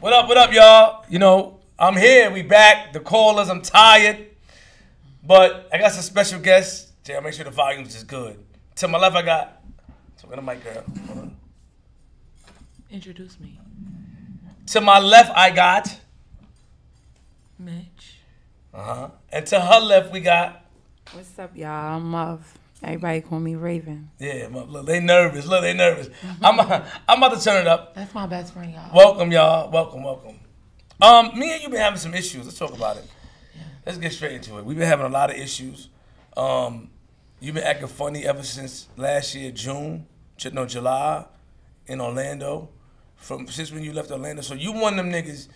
What up, what up, y'all? You know, I'm here. We back. The callers, I'm tired. But I got some special guests. Jay, I'll make sure the volume's just good. To my left, I got. Talking to mic, girl. Introduce me. To my left, I got. Mitch. Uh huh. And to her left, we got. What's up, y'all? I'm Muff. Everybody call me Raven. Yeah, look, they nervous. Look, they nervous. I'm, I'm about to turn it up. That's my best friend, y'all. Welcome, y'all. Welcome, welcome. Um, me and you been having some issues. Let's talk about it. Let's get straight into it. We've been having a lot of issues. Um, you've been acting funny ever since last year, June, no, July, in Orlando. From since when you left Orlando, so you one of them niggas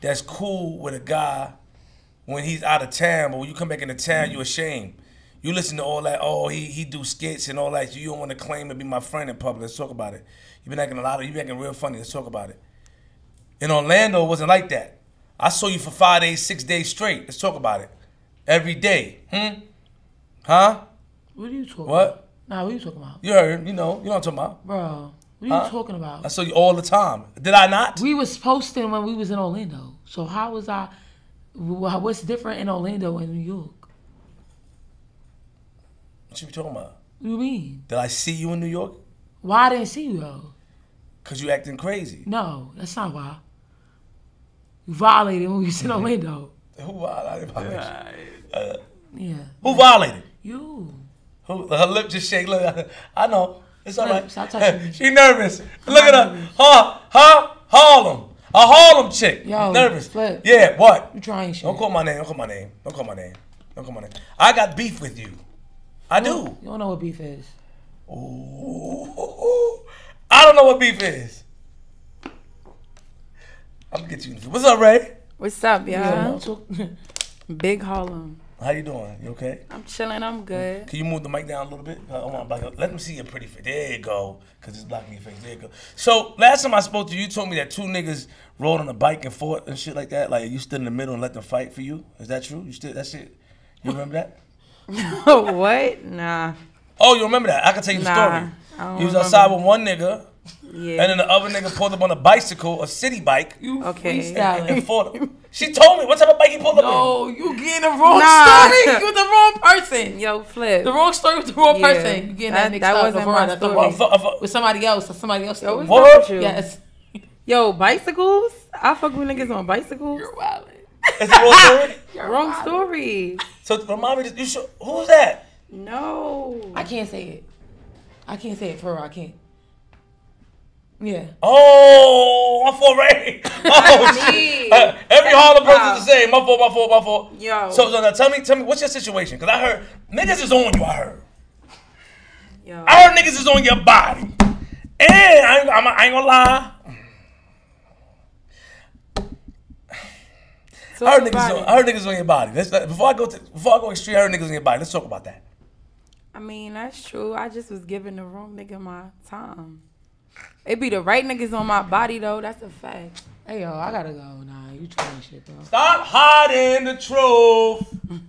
that's cool with a guy when he's out of town, but when you come back into town, you ashamed. You listen to all that. Oh, he he do skits and all that. You don't want to claim to be my friend in public. Let's talk about it. You've been acting a lot of. You've been acting real funny. Let's talk about it. In Orlando, it wasn't like that. I saw you for five days, six days straight. Let's talk about it. Every day. Hmm? Huh? What are you talking What? about? Nah, what are you talking about? You heard. You know. You know what I'm talking about. Bro, what are you talking about? I saw you all the time. Did I not? We was posting when we was in Orlando. So how was I, what's different in Orlando and New York? What you be talking about? What do you mean? Did I see you in New York? Why I didn't see you though? Cause you acting crazy. No, that's not why. You violated when we was in Orlando. Who violated? Uh, Yeah. who violated? You. Who, her lip just shake. Look, I know. It's all right. stop touching me. she nervous. Look at her. Huh? Huh? Harlem. A Harlem chick. Yo, nervous. Flip. Yeah. What? You trying shit. Don't call my name. Don't call my name. Don't call my name. Don't call my name. I got beef with you. I do. You don't know what beef is. Ooh. I don't know what beef is. I'm gonna get you. What's up, Ray? What's up, y'all? Yeah, don't talk- Big Harlem. How you doing? You okay? I'm chilling. I'm good. Can you move the mic down a little bit? Uh, I want back up. Let them see your pretty face. There you go. Cause it's blocking your face. There you go. So last time I spoke to you, you told me that two niggas rode on a bike and fought and shit like that. Like you stood in the middle and let them fight for you. Is that true? You still that shit? You remember that? what? Nah. Oh, you remember that? I can tell you the Nah, story. I don't You was remember. outside with one nigga, Yeah. and then the other nigga pulled up on a bicycle, a city bike, You Okay. freestyling. and fought him. She told me what type of bike he pulled up in. No, you getting the wrong Nah. story with the wrong person. Yo, Flip. The wrong story with the wrong Yeah. person. You getting That- that, mixed that up wasn't before my I story. room. Fu- uh, with somebody else or somebody else. Yo, what's What? up with you? Yes. Yo, bicycles? I fuck with niggas on bicycles. You're wild. Is it wrong story? Wrong story. So for mommy, just, you sure, who's that? No. I can't say it. I can't say it for real. I can't. Yeah. Oh, my fault, Ray. Oh, Me. shit. Uh, every Harlem Wow. person's the same. My fault, my fault, my fault. Yo. So, so now tell me, tell me, what's your situation? Cause I heard niggas is on you. I heard. Yo. I heard niggas is on your body. And I ain't, I'm, I ain't gonna lie. I heard, niggas on, I heard niggas on your body. Let's, let- before I go to, before I go extreme, I heard niggas on your body. Let's talk about that. I mean, that's true. I just was giving the wrong nigga my time. It be the right niggas on my body though. That's a fact. Hey yo, I gotta go. Nah, you trying shit, bro. Stop hiding the truth.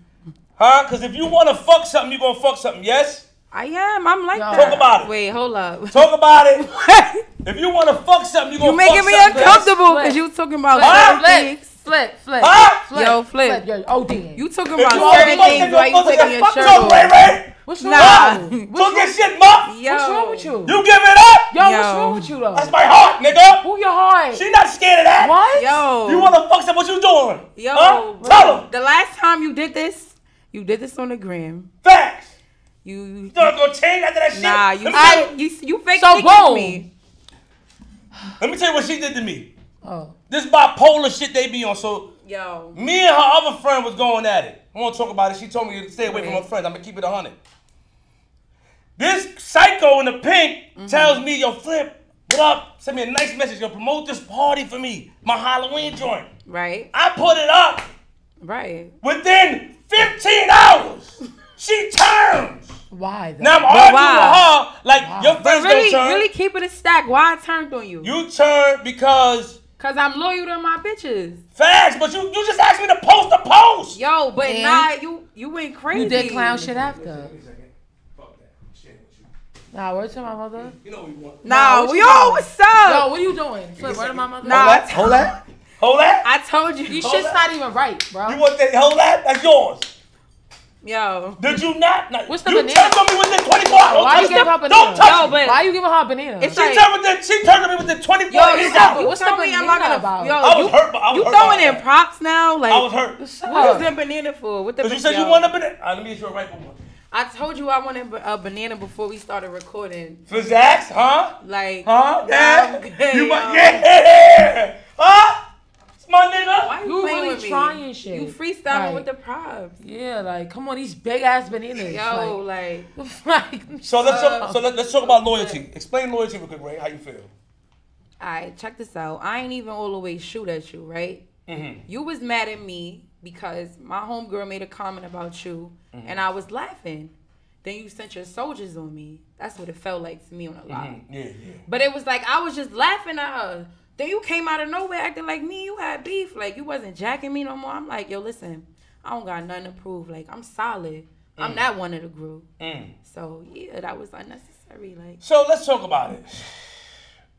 Huh? Cause if you wanna fuck something, you gonna fuck something, yes? I am. I'm like Yo. that. Talk about it. Wait, hold up. Talk about it. If you wanna fuck something, you gonna you making me uncomfortable because you were talking about Huh? certain things. Flip, flip, Huh? flip. Yo, Flip. Yo, OD. You talking about you wanna certain fuck things while you taking your shirt Talk, Ray. Ray. What's wrong? Nah. Talk your shit, muff. Yo. What's wrong with you? You give it up. Yo, what's wrong with you though? That's my heart, nigga. Who your heart? She not scared of that. what? Yo. You wanna fuck something? What you doing? Yo. Huh? Tell him. The last time you did this, you did this on the gram. Facts. You, you You gonna go change after that shit? nah, you Let me, tell I, you you fake So so boom. me. let me tell you what she did to me. Oh. This bipolar shit they be on. So Yo. me and her other friend was going at it. I won't talk about it. She told me to stay away from her friends. I'm gonna keep it a hundred. This psycho in the pink Mm-hmm. tells me, yo, Flip, what up? Send me a nice message. Yo, promote this party for me. My Halloween joint. Right. I put it up. Right. Within 15 hours, she turns. Why though? Now I'm arguing why? with her like your But friends really, don't turn. really keep it a stack. Why I turned on you? You turn because Cause I'm loyal to my bitches. facts, but you you just asked me to post a post. Yo, but And? nah, you you went crazy. you did clown shit after. Nah, word to my mother. You know we want. Nah, what we all doing? what's up? Yo, what are you doing? Flip, word to my mother. Nah. Hold that. Hold that. I told you. These Hold shit's up. not even right, bro. You want that? Hold that. That's yours. Yo. Did you not? not What's the you banana? turned on me within 24 hours. Why you Don't giving her touch- banana? Don't touch Yo, me. but- Why you giving her a banana? It's She like- turned within. She turned on me within 24 Yo, hours. you, Exactly. What's the me I'm not banana gonna. about? Yo, I was you, hurt, but I was you hurt throwing in that. props now? Like, I was hurt. what was the banana for? What the Because you said yo. you wanted a banana. Uh, let me get you a right one. I told you I wanted a banana before we started recording. For Zax, huh? Like, Huh? nah, Yeah. I'm good, you yo. might, yeah. Huh? It's my nigga. Why you, You really with me? trying shit. You freestyling Like- with the props. Yeah, like come on, these big ass bananas. Yo, like, like, like So let's Uh, talk. So let, let's talk about loyalty. Explain loyalty real quick, Ray. How you feel? Alright, check this out. I ain't even all the way shoot at you, right? Mm-hmm. You was mad at me because my homegirl made a comment about you Mm-hmm. and I was laughing. Then you sent your soldiers on me. That's what it felt like to me on a lot. Mm-hmm. Yeah, yeah. But it was like I was just laughing at her. Then you came out of nowhere acting like me. You had beef. Like you wasn't jacking me no more. I'm like, yo, listen, I don't got nothing to prove. Like I'm solid. I'm not one of the group. Mm. So yeah, that was unnecessary. Like, So let's talk about it.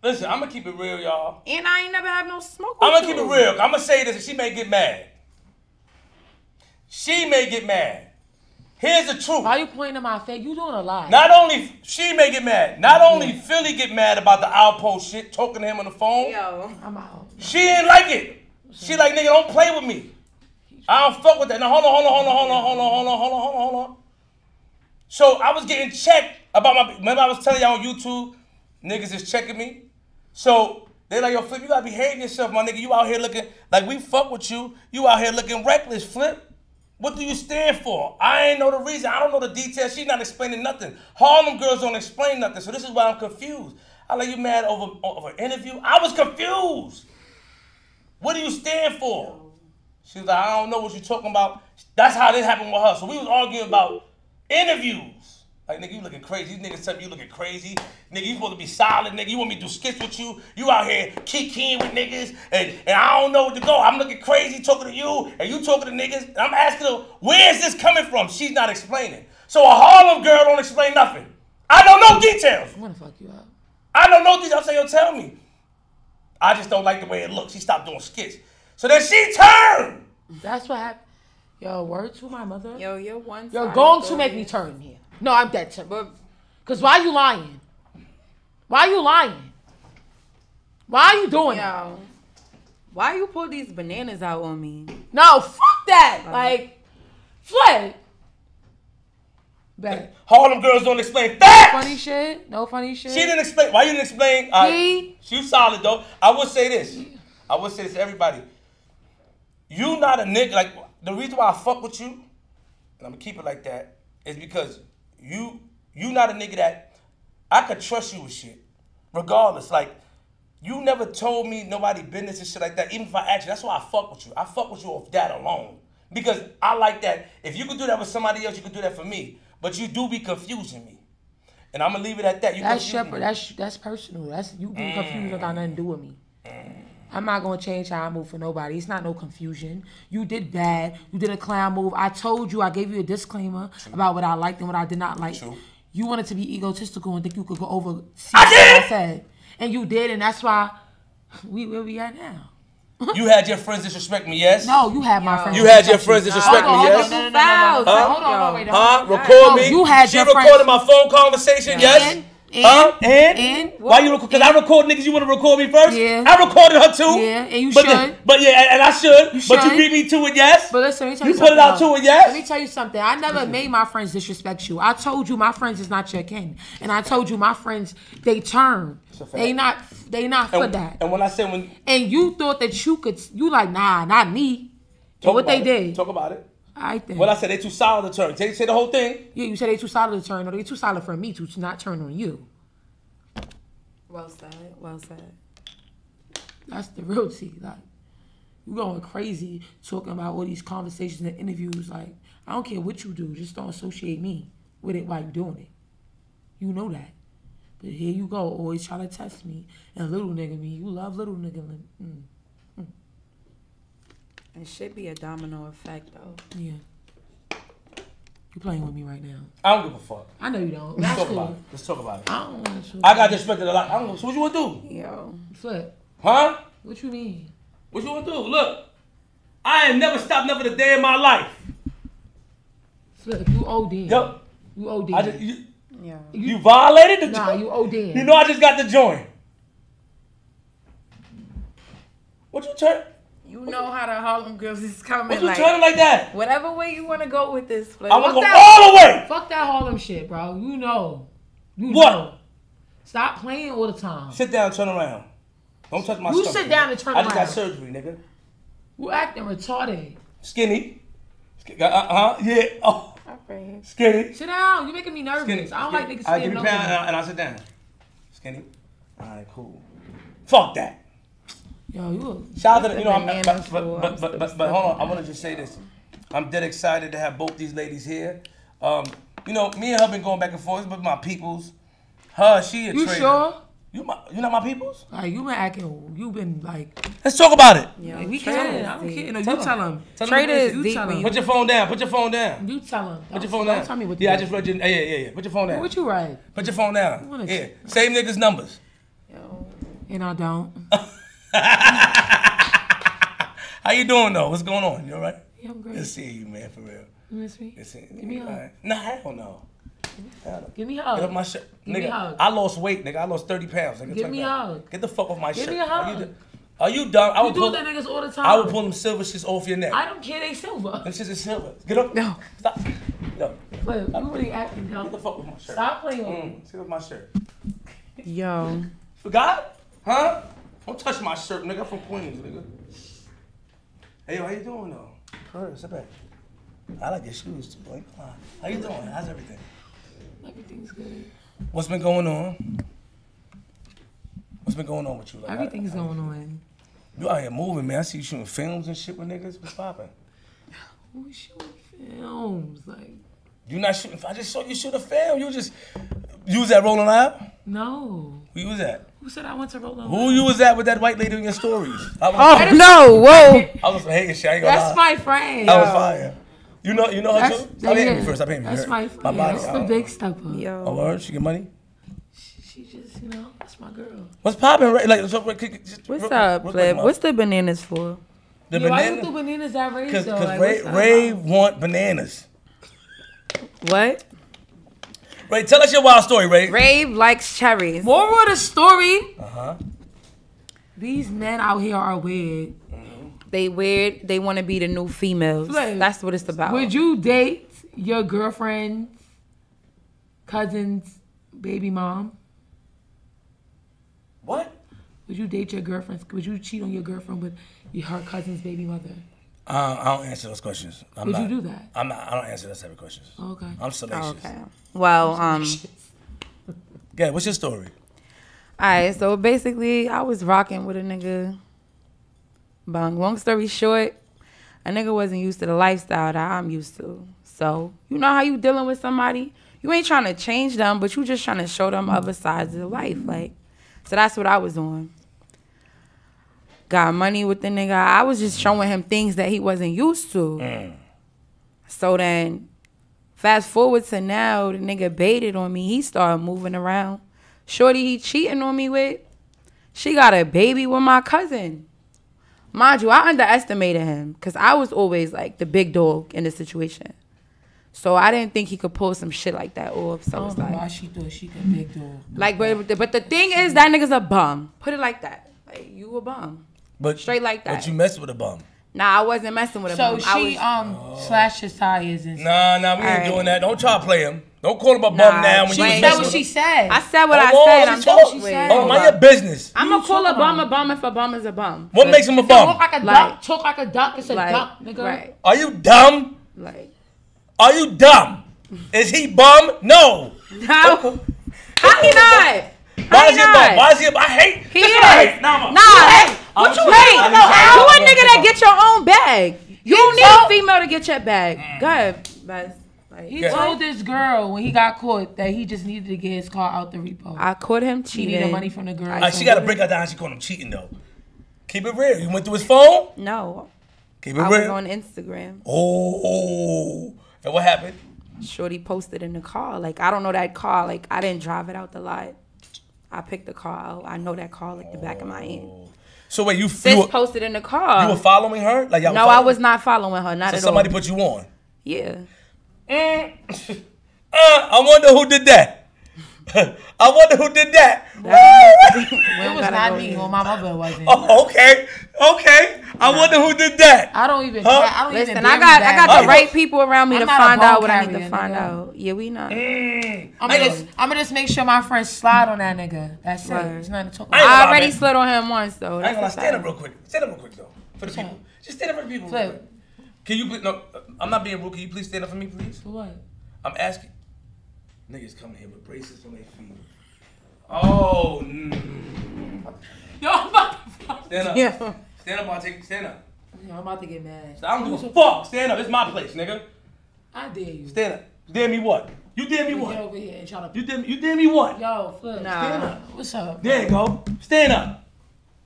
Listen, I'm gonna keep it real, y'all. and I ain't never have no smoke. With I'm gonna keep it real. I'm gonna say this, and she may get mad. She may get mad. Here's the truth. why you pointing at my face? You doing a lot. Not only she may get mad. Not only Philly get mad about the outpost shit, talking to him on the phone. Yo, I'm out. She didn't like it. She like nigga, don't play with me. I don't fuck with that. Now hold on, hold on, hold on, hold on, hold on, hold on, hold on, hold on, hold on. So I was getting checked about my. Remember I was telling y'all on YouTube, niggas is checking me. So they like, yo, Flip, you gotta behave yourself, my nigga. You out here looking like we fuck with you. You out here looking reckless, Flip. What do you stand for? I ain't know the reason. I don't know the details. She's not explaining nothing. Harlem girls don't explain nothing. So this is why I'm confused. I like you mad over over an interview. I was confused. What do you stand for? She was like, I don't know what you're talking about. That's how this happened with her. So we was arguing about interviews. Like, nigga, you looking crazy. These niggas tell me you looking crazy. Nigga, you supposed to be solid, nigga. You want me to do skits with you. You out here kikiing with niggas, and, and I don't know where to go. I'm looking crazy talking to you, and you talking to niggas. And I'm asking her, where is this coming from? She's not explaining. So a Harlem girl don't explain nothing. I don't know details. I'm gonna fuck you up. I don't know these. I'm saying, yo, tell me. I just don't like the way it looks. She stopped doing skits. So then she turned. That's what happened. Yo, word to my mother. yo, you're one. You're side going to story. make me turn here. No, I'm dead to But Cause why are you lying? Why are you lying? Why are you doing that? yo, why you pull these bananas out on me? No, fuck that. Like, Fled. Bet. Harlem girls don't explain facts. Funny shit. No funny shit. She didn't explain. Why you didn't explain? Uh, Me? she was solid though. I would say this. I would say this to everybody. You not a nigga. Like the reason why I fuck with you, and I'm gonna keep it like that, is because you you not a nigga that I could trust you with shit, regardless. Like you never told me nobody business and shit like that. Even if I asked you, that's why I fuck with you. I fuck with you off that alone because I like that. If you could do that with somebody else, you could do that for me. But you do be confusing me, and I'm gonna leave it at that. You That's. Shepard. That's that's personal. That's you being mm. confused. Don't got nothing to do with me. Mm. I'm not gonna change how I move for nobody. It's not no confusion. You did bad. You did a clown move. I told you. I gave you a disclaimer about what I liked and what I did not like. True. You wanted to be egotistical and think you could go over. See I what did! I said, and you did, and that's why we where we at now. You had your friends disrespect me, yes? No, you had my friends. You had your friends you. disrespect me, yes? hold on, no, no, no, no, no, no. Huh? Hold on, hold on, wait, Huh? Record me. you had she your recorded friends- my phone conversation, yes? And- huh? And? and- Why you record? Because I record niggas, you want to record me first? Yeah. I recorded her too. Yeah, and you but should. but yeah, and, and I should. You But you should. beat me to it, yes? But listen, let me tell You you, put it out to it, yes? Let me tell you something. I never made my friends disrespect you. I told you my friends is not your kin, and I told you my friends they turn. They not. They not for that. and when I said when And you thought that you could. You like nah, not me. talk what about they it. did. talk about it. I think. When I said they too solid to turn, say, say the whole thing. yeah, you said they too solid to turn, or they too solid for me to not turn on you. Well said. Well said. That's the real tea. Like you going crazy talking about all these conversations and interviews. Like I don't care what you do, just don't associate me with it while you doing it. You know that. But here you go, always trying to test me and little nigga me. You love little nigga. Mm, It should be a domino effect though. yeah. You playing with me right now? I don't give a fuck. I know you don't. Let's That's talk about it. Let's talk about it. I don't want to. I got disrespected a lot. I don't know. So what you want to do? Yo. Flip. Huh? What you mean? What you want to do? Look, I ain't never stopped never a day in my life. Flip, you OD. Yo, You OD. I just, you, Yeah. you violated the nah, joint. you OD. You know I just got the joint. What you turn? You know how the Harlem girls is coming. What you like, turning like that? whatever way you want to go with this, Flip. I want to go that- all the way. Fuck that Harlem shit, bro. You know. You What? know. Stop playing all the time. Sit down, turn around. Don't touch my You stomach. sit down and turn around. I just got surgery, nigga. You acting retarded. Skinny. Uh huh. Yeah. Oh, Okay. skinny. Sit down. You're making me nervous. Skinny. I don't like niggas I give standing me over pound and me. I, and I sit down. Skinny. All right, cool. Fuck that. Yo, you Shout out to the, you know, I'm, Bananas but, but, but, but, but, but hold on, I want to just say this. I'm dead excited to have both these ladies here. Um, you know, me and her been going back and forth, but my peoples. Her, she a You trader. sure? You my, you not my peoples? Like you been acting. You been like. Let's talk about it. Yeah, we can. is I don't deep. care. No, Tell you him. tell him. Tell them Trader what You deep tell when him. Put your phone down. Put your phone down. You tell him. Put your phone don't down. Tell me what. yeah, I just read your. Yeah, yeah, yeah. Put your phone down. What you write? Put your phone down. Yeah. Same niggas' numbers. Yo, And I don't. How you doing though? What's going on? You alright? Yeah, I'm great. Good seeing you, man, for real. You miss me? Good seeing you. Give me a hug. Alright. Nah, hell no. Give me a Get off my shirt. Give me a Nigga, hug. I lost weight, nigga. I lost 30 pounds. Nigga. Give Check me a hug. Get the fuck off my Give shirt. me a Are you, hug. are you dumb? I You would do pull, that niggas all the time. I would pull them silver shits off your neck. I don't care. They silver. Them shits is silver. Get up. No. Stop. No. Flip, you really acting Get the fuck with my shirt. Stop playing with me. Mm, sit with my shirt. yo. Forgot? Huh? Don't touch my shirt, nigga. I'm from Queens, nigga. Hey, yo, how you doing, though? Her, sit back. I like your shoes, too. Ain't gonna. How you doing? How's everything? Everything's good. What's been going on? What's been going on with you? Like, Everything's how- going on. You out here moving, man. I see you shooting films and shit with niggas. What's poppin'? We shooting films. Like, You not shooting? I just saw you shoot a film. You just you was at Rolling Loud. no. Who you was at? Who said I went to roll Who you was at with that white lady in your stories? I was, Oh no! Whoa! I was hating shit. I ain't gonna That's lie. my friend. That was fire. You know, you know her That's, too. Stop hitting me first. Stop hitting me. That's You my friend. My body. That's the don't- big stepper. Oh, Yo. word? She get money? She just, you know, that's my girl. What's poppin'? Right? Like, so, just, What's real- up, Flip? What's the bananas for? the Yo, why you do bananas that raised Because? Like, Ray, Ray want bananas. What? Ray, tell us your wild story, Ray. Ray likes cherries. Moral of the story: Uh huh. These men out here are weird. They weird. They want to be the new females. Flip. That's what it's about. Would you date your girlfriend's cousin's baby mom? What? Would you date your girlfriend's? Would you cheat on your girlfriend with her cousin's baby mother? Uh, I don't answer those questions. I'm Would not, you do that? I'm not. I don't answer those type of questions. Okay. I'm salacious. Okay. Well, um. Yeah. What's your story? Alright, so basically, I was rocking with a nigga. Bang. Long story short, a nigga wasn't used to the lifestyle that I'm used to. So, you know how you dealing with somebody? You ain't trying to change them, but you just trying to show them other sides of the life. Like, so that's what I was doing. Got money with the nigga. I was just showing him things that he wasn't used to. So then, fast forward to now, the nigga baited on me. He started moving around. Shorty he cheating on me with, she got a baby with my cousin. Mind you, I underestimated him because I was always like the big dog in the situation. So I didn't think he could pull some shit like that off. I So it's don't know why she thought she could big dog. like, but but the thing is, that nigga's a bum. Put it like that. Like you a bum. But Straight like that. But you mess with a bum. Nah, I wasn't messing with a So bum. I she was, um slashed his tires and Nah, nah, we ain't Alright. doing that. Don't try to play him. Don't call him a bum Nah, now when she you was said what she said. I said what Oh, I said. she I'm told- she said. Oh, mind your business. I'm gonna call a bum a bum if a bum is a bum. What makes him a Talk bum? like a Like- duck. Talk like a duck. It's a like, duck, nigga. Right. Are you dumb? Like Are you dumb? Is he bum? No. how? How he not? Why How is he a bum? Why is he a bum? I hate. He Listen, is. I hate. Nah, I'm a- Nah, hey, I'm what you a- hate? No, you a I'm a- nigga that get your own bag. You don't need a female to get your bag. Mm. Go ahead, Buzz. He Yeah. told this girl when he got caught that he just needed to get his car out the repo. I caught him he cheating. needed money from the girl. Alright, she got to break that down. She called him cheating though. Keep it real. You went through his phone. No, Keep it I was real. on Instagram. Oh, and what happened? Shorty posted in the car. Like I don't know that car. Like I didn't drive it out the lot. I picked the car out. I know that car like the back of my hand. So wait, you Sis you were, posted in the car. you were following her? Like y'all no, I was not following her. Not So at somebody all. put you on. yeah. Mm. uh, I wonder who did that. I wonder who did that. We It was not me. there. Well, my mother wasn't. Oh, okay, okay. I wonder who did that. I don't even. Huh? I don't Listen, even I got I got the right people around me I'm to find out what I need to find nigga. out. Yeah, we not. Mm. I'm gonna, just, I'm gonna just make sure my friends slide on that nigga. That's it. There's nothing to talk I about. gonna I already slid on him once though. I ain't gonna lie. That's a Stand up fact. real quick. Stand up real quick though. For the people. Just stand up for the people. real quick. Can you please? No, I'm not being rude. Can you please stand up for me, please? For what? I'm asking. Niggas coming here with braces on their feet. Oh. Mm. Yo, I'm about to. Stand up. Yeah. Stand up. I'll take. Stand up. Yo, I'm about to get mad. I don't give a fuck. Stand up. It's my place, nigga. I dare you. Stand up. Dare me what? You dare me Get what? over here and try to. You dare me, you dare me what? Yo, flip. Nah. Stand up. What's up? There you go. Stand up.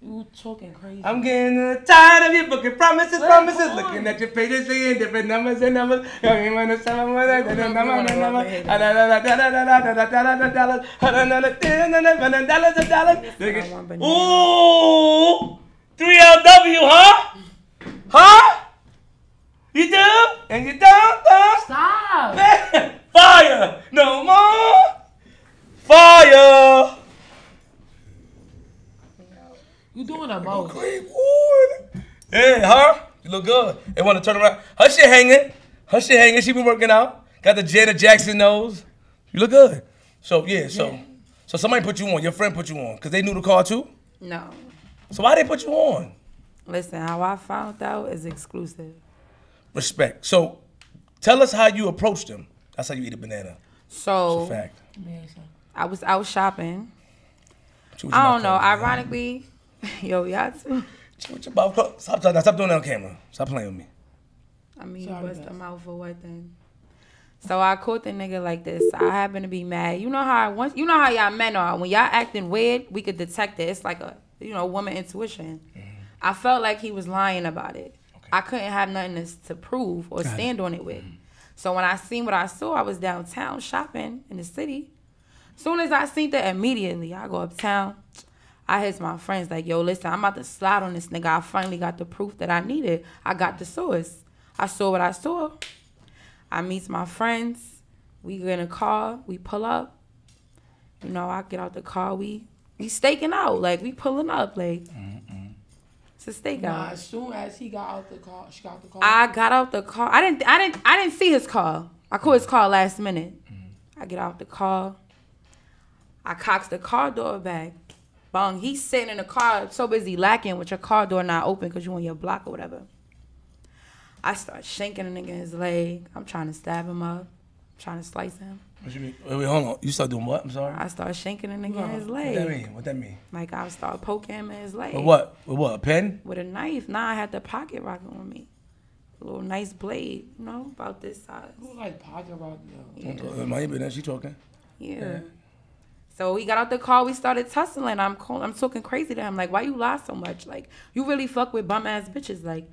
You talking crazy. I'm getting tired of your booking promises, promises. Looking at your pages, seeing different numbers and numbers. Ooh, 3LW, huh? Huh? You do? And you don't, don't? Stop. Fire! No more! Fire! You doing the most. Queenwood. Hey, huh? You look good. They want to turn around. Her shit hanging. Her shit hanging. She been working out. Got the Janet Jackson nose. You look good. So yeah, so so somebody put you on. Your friend put you on because they knew the car too. No. So why they put you on? Listen, how I found out is exclusive. Respect. So tell us how you approached them. That's how you eat a banana. So Fact. Man, son. I was out shopping. Chew with your I don't know. Ironically, yo, y'all too. Chew your mouth closed. Stop, stop, stop doing that on camera. Stop playing with me. I mean, Sorry, bust Bess. them out for what then? So I caught the nigga like this. I happen to be mad. You know how I once you know how y'all men are. When y'all acting weird, we could detect it. It's like a you know woman intuition. Mm-hmm. I felt like he was lying about it. Okay. I couldn't have nothing to, to prove or stand on it with. Mm-hmm. So when I seen what I saw, I was downtown shopping in the city. Soon as I seen that, immediately I go uptown. I hit my friends like, yo, listen, I'm about to slide on this nigga. I finally got the proof that I needed. I got the source. I saw what I saw. I meet my friends. We get in a car. We pull up. You know, I get out the car. We we staking out. Like we pulling up. Like it's a stakeout. Nah, as soon as he got out the car, she got out the car. I got out the car. I didn't. I didn't. I didn't see his car. I caught his car last minute. Mm-hmm. I get out the car. I cocks the car door back. Bong. He's sitting in the car, so busy lacking with your car door not open because you on your block or whatever. I start shanking a nigga in his leg. I'm trying to stab him up. trying to slice him. What you mean? Wait, wait, hold on. You start doing what? I'm sorry. I start shanking a nigga in his leg. What that mean? What that mean? Like I start poking him in his leg. With what? With what? A pen? With a knife. Nah, I had the pocket rocket on me. A little nice blade, you know, about this size. Who like pocket rock yo? Uh, My business. She talking. Yeah. So we got out the car. We started tussling. I'm calling, I'm talking crazy to him. Like, why you lie so much? Like, you really fuck with bum ass bitches. Like,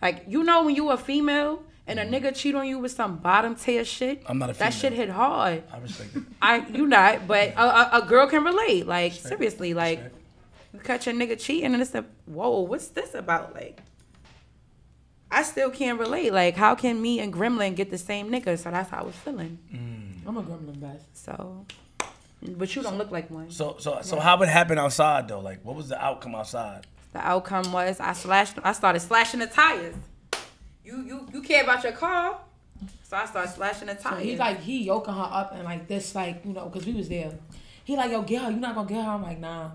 like you know when you a female and a mm-hmm. nigga cheat on you with some bottom tier shit. I'm not a That shit hit hard. I respect it. I you not, but a, a, a girl can relate. Like seriously, like Respect. you catch a nigga cheating and it's a whoa. What's this about? Like. I still can't relate. Like, how can me and Gremlin get the same nigga? So that's how I was feeling. Mm. I'm a gremlin best. So, but you don't look like one. So, so, so, how it happened outside though? Like, what was the outcome outside? The outcome was I slashed. I started slashing the tires. You you you care about your car, so I started slashing the So tires. he like he yoking her up and like this like you know because we was there. He like yo get her. You not gonna get her? I'm like nah.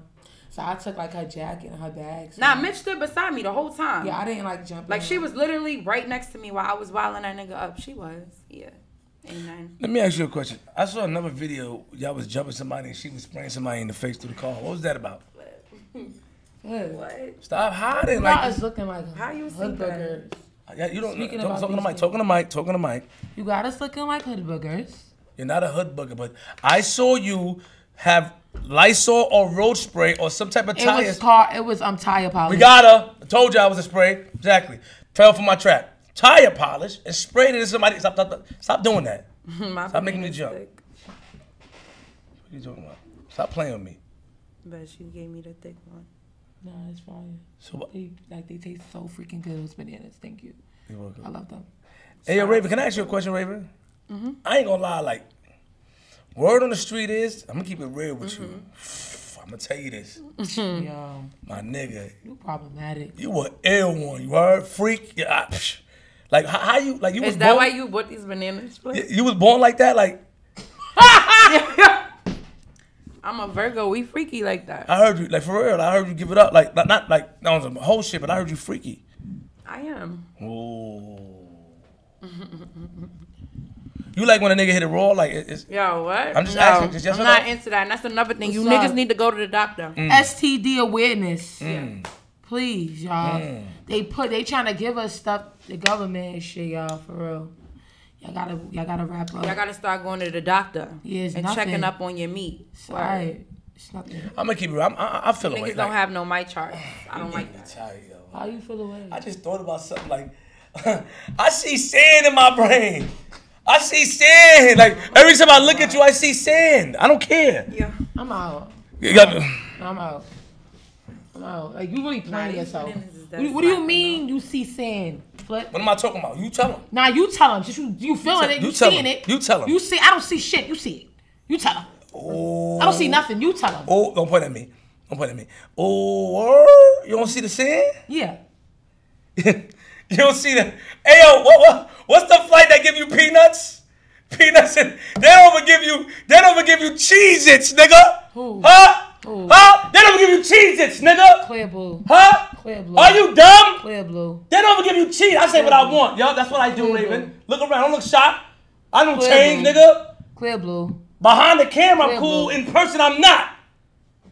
So I took like her jacket and her bags. nah, Mitch stood beside me the whole time. Yeah, I didn't like jump. like in. she was literally right next to me while I was wilding that nigga up. She was, yeah, ain't nothing. Let me ask you a question. I saw another video. Y'all was jumping somebody and she was spraying somebody in the face through the car. What was that about? Yeah. What? Stop hiding. Not Like, us looking like How you hood see that? boogers. Yeah, you don't. Speaking Talk, about talking to these Mike. Talking to Mike. Talking to Mike. You got us looking like hood boogers. You're not a hood booger, but I saw you have Lysol or road spray or some type of tire. It was car. It was um tire polish. We got her. I told you I was a spray. Exactly. Fell for my trap. Tire polish and sprayed it in somebody. Stop, stop, stop, stop doing that. My Stop making me jump. thick. What are you talking about? Stop playing with me. But she gave me the thick one. Nah, it's fine. So what? They like they taste so freaking good. Those bananas. Thank you. You're welcome. I love them. Hey, yo, Raven, can I ask you a question, Raven? Mm-hmm. I ain't gonna lie, like, word on the street is, I'm gonna keep it real with you. Mm-hmm. I'm gonna tell you this, Yo, my nigga, you problematic. you were ill one, you heard? Freak. Yeah, I- psh. Like, how, how you, like, you was Is that born, why you bought these bananas? you, you was born like that? Like, I'm a Virgo. We freaky like that. I heard you, like, for real, I heard you give it up. Like, not, not like, that was a whole shit, but I heard you freaky. I am. Oh. you like when a nigga hit it raw? Like, it- it's, Yo, what? I'm just no, asking, just yes I'm not no? into that. And that's another thing. you What's niggas need to go to the doctor. Mm. STD awareness. Mm. Please, y'all. They put they trying to give us stuff. The government and shit, y'all. For real. Y'all gotta y'all gotta wrap up. Y'all gotta start going to the doctor Yeah, it's and nothing. checking up on your meat. It's alright. It's nothing. I'm gonna keep it real. I'm, I, I feel Niggas away. don't like, have no my chart. I don't like that. Tired, yo. How you feel away? I just thought about something like I see sand in my brain. I see sand. Like every time I look at you, I see sand. I don't care. Yeah. I'm out. You got- I'm out. I'm out. Like you really Nah, playing yourself. Bananas What, do- what do you mean you see sand? Flip. What am I talking about? You tell him. Nah, you tell him. Just you, you feeling it. You You, seeing him. it. You tell him. You see. I don't see shit. You see it. You tell him. Oh, I don't see oh. nothing. You tell him. Oh, don't point at me. Don't point at me. Oh, you don't see the sand? Yeah. you don't see that? Hey yo, what, what what's the flight that give you peanuts? Peanuts and they don't even give you they don't even give you cheese its nigga. Who? Huh? Who? Huh? They don't give you Cheez-Its, nigga. Clear blue. Huh? Clear blue. Are you dumb? Clear blue. They don't even give you cheese. I say what I want, yo. That's what I do, Clear Raven. Look around. Don't look shocked. I don't Clear change, blue. nigga. Clear blue. Behind the camera, I'm cool. blue. In person, I'm not.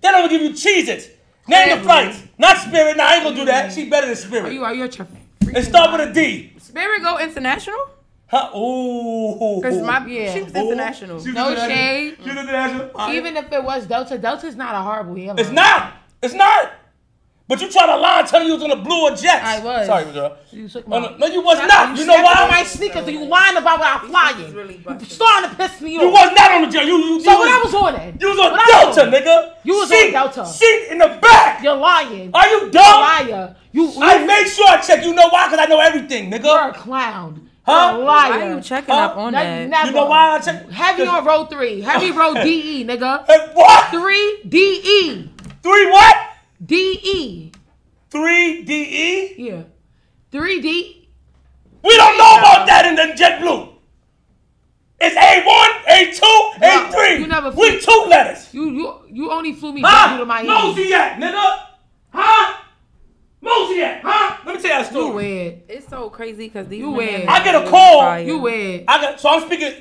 They don't even give you Cheez-Its. Name Clear the blue. flights. Not Spirit. Nah, I ain't gonna do that. She better than Spirit. Are you are you a your And start with a D. Spirit go international? Huh? Ooh. Cause my Yeah. she was Ooh. international. She was No international. shade. She was international. All right. even if it was Delta, Delta's not a horrible airline. It's not. It's not. But you try to lie and tell me you was on the blue or jets. I was. Sorry, girl. You took No, my. no, no, you was Shut not. up. You know stepping on my sneakers. and You lying about what I'm flying. really busted. You starting to piss me off. You was not on the jet. You, you, so you what I was on then? You was on What Delta, on? nigga. You was seat, on Delta. Seat in the back. You're lying. Are you You're a dumb? liar. You, I you made sure I check. You know why? Because I know everything, nigga. you're a clown. Huh? Why are you checking Huh? up on Ne- that? never. You know why I check? Heavy on row three. Heavy row DE, nigga. Hey, what? Three DE. Three what? DE. Three DE? Yeah. Three D. We don't know about that in the JetBlue. It's A1, A2, No, A3. you never We flew- two letters. You you you only flew me Huh? huh? to Miami. Mosey at, nigga. Huh? Mosey at, huh? Let me tell you that You story. weird. It's so crazy because these You bananas weird. I get a call. fire. You weird. I got so I'm speaking.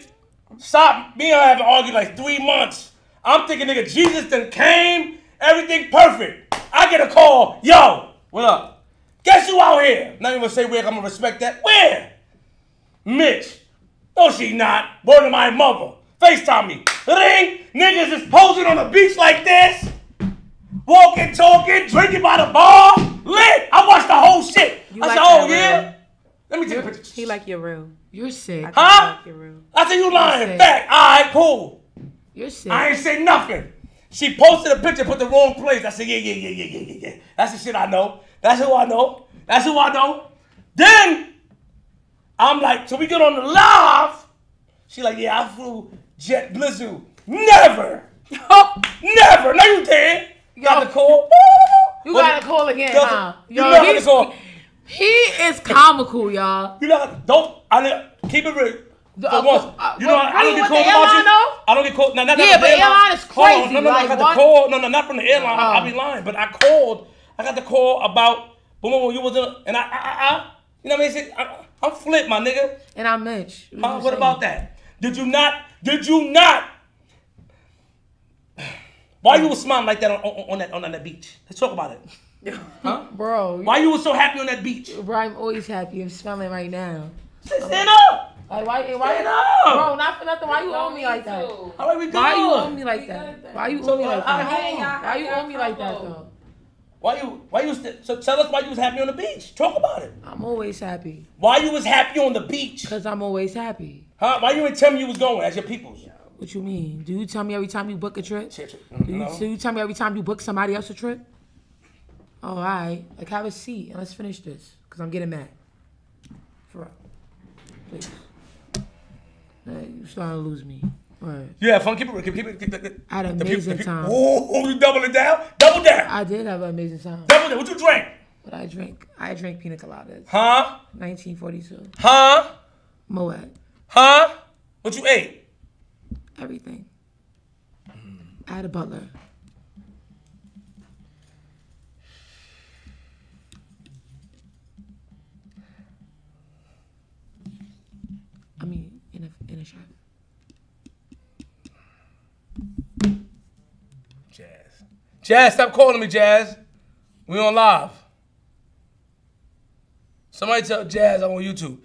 Stop. Me and her haven't argued like three months. I'm thinking, nigga, Jesus then came, everything perfect. I get a call. Yo, what up? Guess who out here? Not even say where. I'm gonna respect that. Where? Mitch. No, she not. Word to my mother. FaceTime me. Ring. Niggas is posing on the beach like this. Walking, talking, drinking by the bar. Lit. I watched the whole shit. You I like said, oh that yeah. real? Let me take a picture. He like your real. You're sick. I Huh? Like your real. I said, you lying. sick. Fact. All right, cool. You're sick. I ain't say nothing. She posted a picture, put the wrong place. I said, yeah, yeah, yeah, yeah, yeah, yeah, yeah. That's the shit I know. That's who I know. That's who I know. Then I'm like, so we get on the live. She like, yeah, I flew Jet Blizzard. Never. Never. No, you did. You got the call. you gotta call again, Yo, huh? You never got the he's-. He is comical, y'all. You know, don't. I keep it real. For uh, once, uh, you know, what- I don't get called about airline you. I don't get called. No, not, Yeah, not but the airline is Hold on, crazy, No, no, no. I like, got what? the call. No, no, not from the airline. I, I Oh. be lying, but I called. I got the call about boom, boom, boom, you was in, and I, I, I, I you know what I mean? I, I'm flipped, my nigga. And I'm Mitch. Huh? What about that? Did you not? Did you not? Why you was smiling like that on, on, on that on that beach? Let's talk about it. Huh? Bro, Why you was so happy on that beach? bro, I'm always happy. I'm smelling right now. Stand up. Like, why, why, Stand up. bro, not for nothing. Why you owe me like that? How are we doing? Why you owe me like that? Why you owe me like I- I- that? Uh, uh, why you owe me like that though? Why you? Why you? Was, so tell us why you was happy on the beach. Talk about it. I'm always happy. Why you was happy on the beach? Cause I'm always happy. Huh? Why you ain't tell me you was going as your peoples? What you mean? Do you tell me every time you book a trip? Do mm, you, No. do you tell me every time you book somebody else a trip? Oh, all right. Like, have a seat and let's finish this. Because I'm getting mad. For real. Please. Hey, you starting to lose me. Right. You had fun. Keep it. Keep it. Keep it. I had an amazing the time. Oh, you double it down. Double down. I did have an amazing time. Double down. What you drink? But I drink, I drink pina coladas. Huh? 1942. Huh? Moet. Huh? What you ate? Everything. I had a butler. I mean, in a in a shop. Jazz. Jazz, stop calling me, Jazz. We on live. Somebody tell Jazz I'm on YouTube.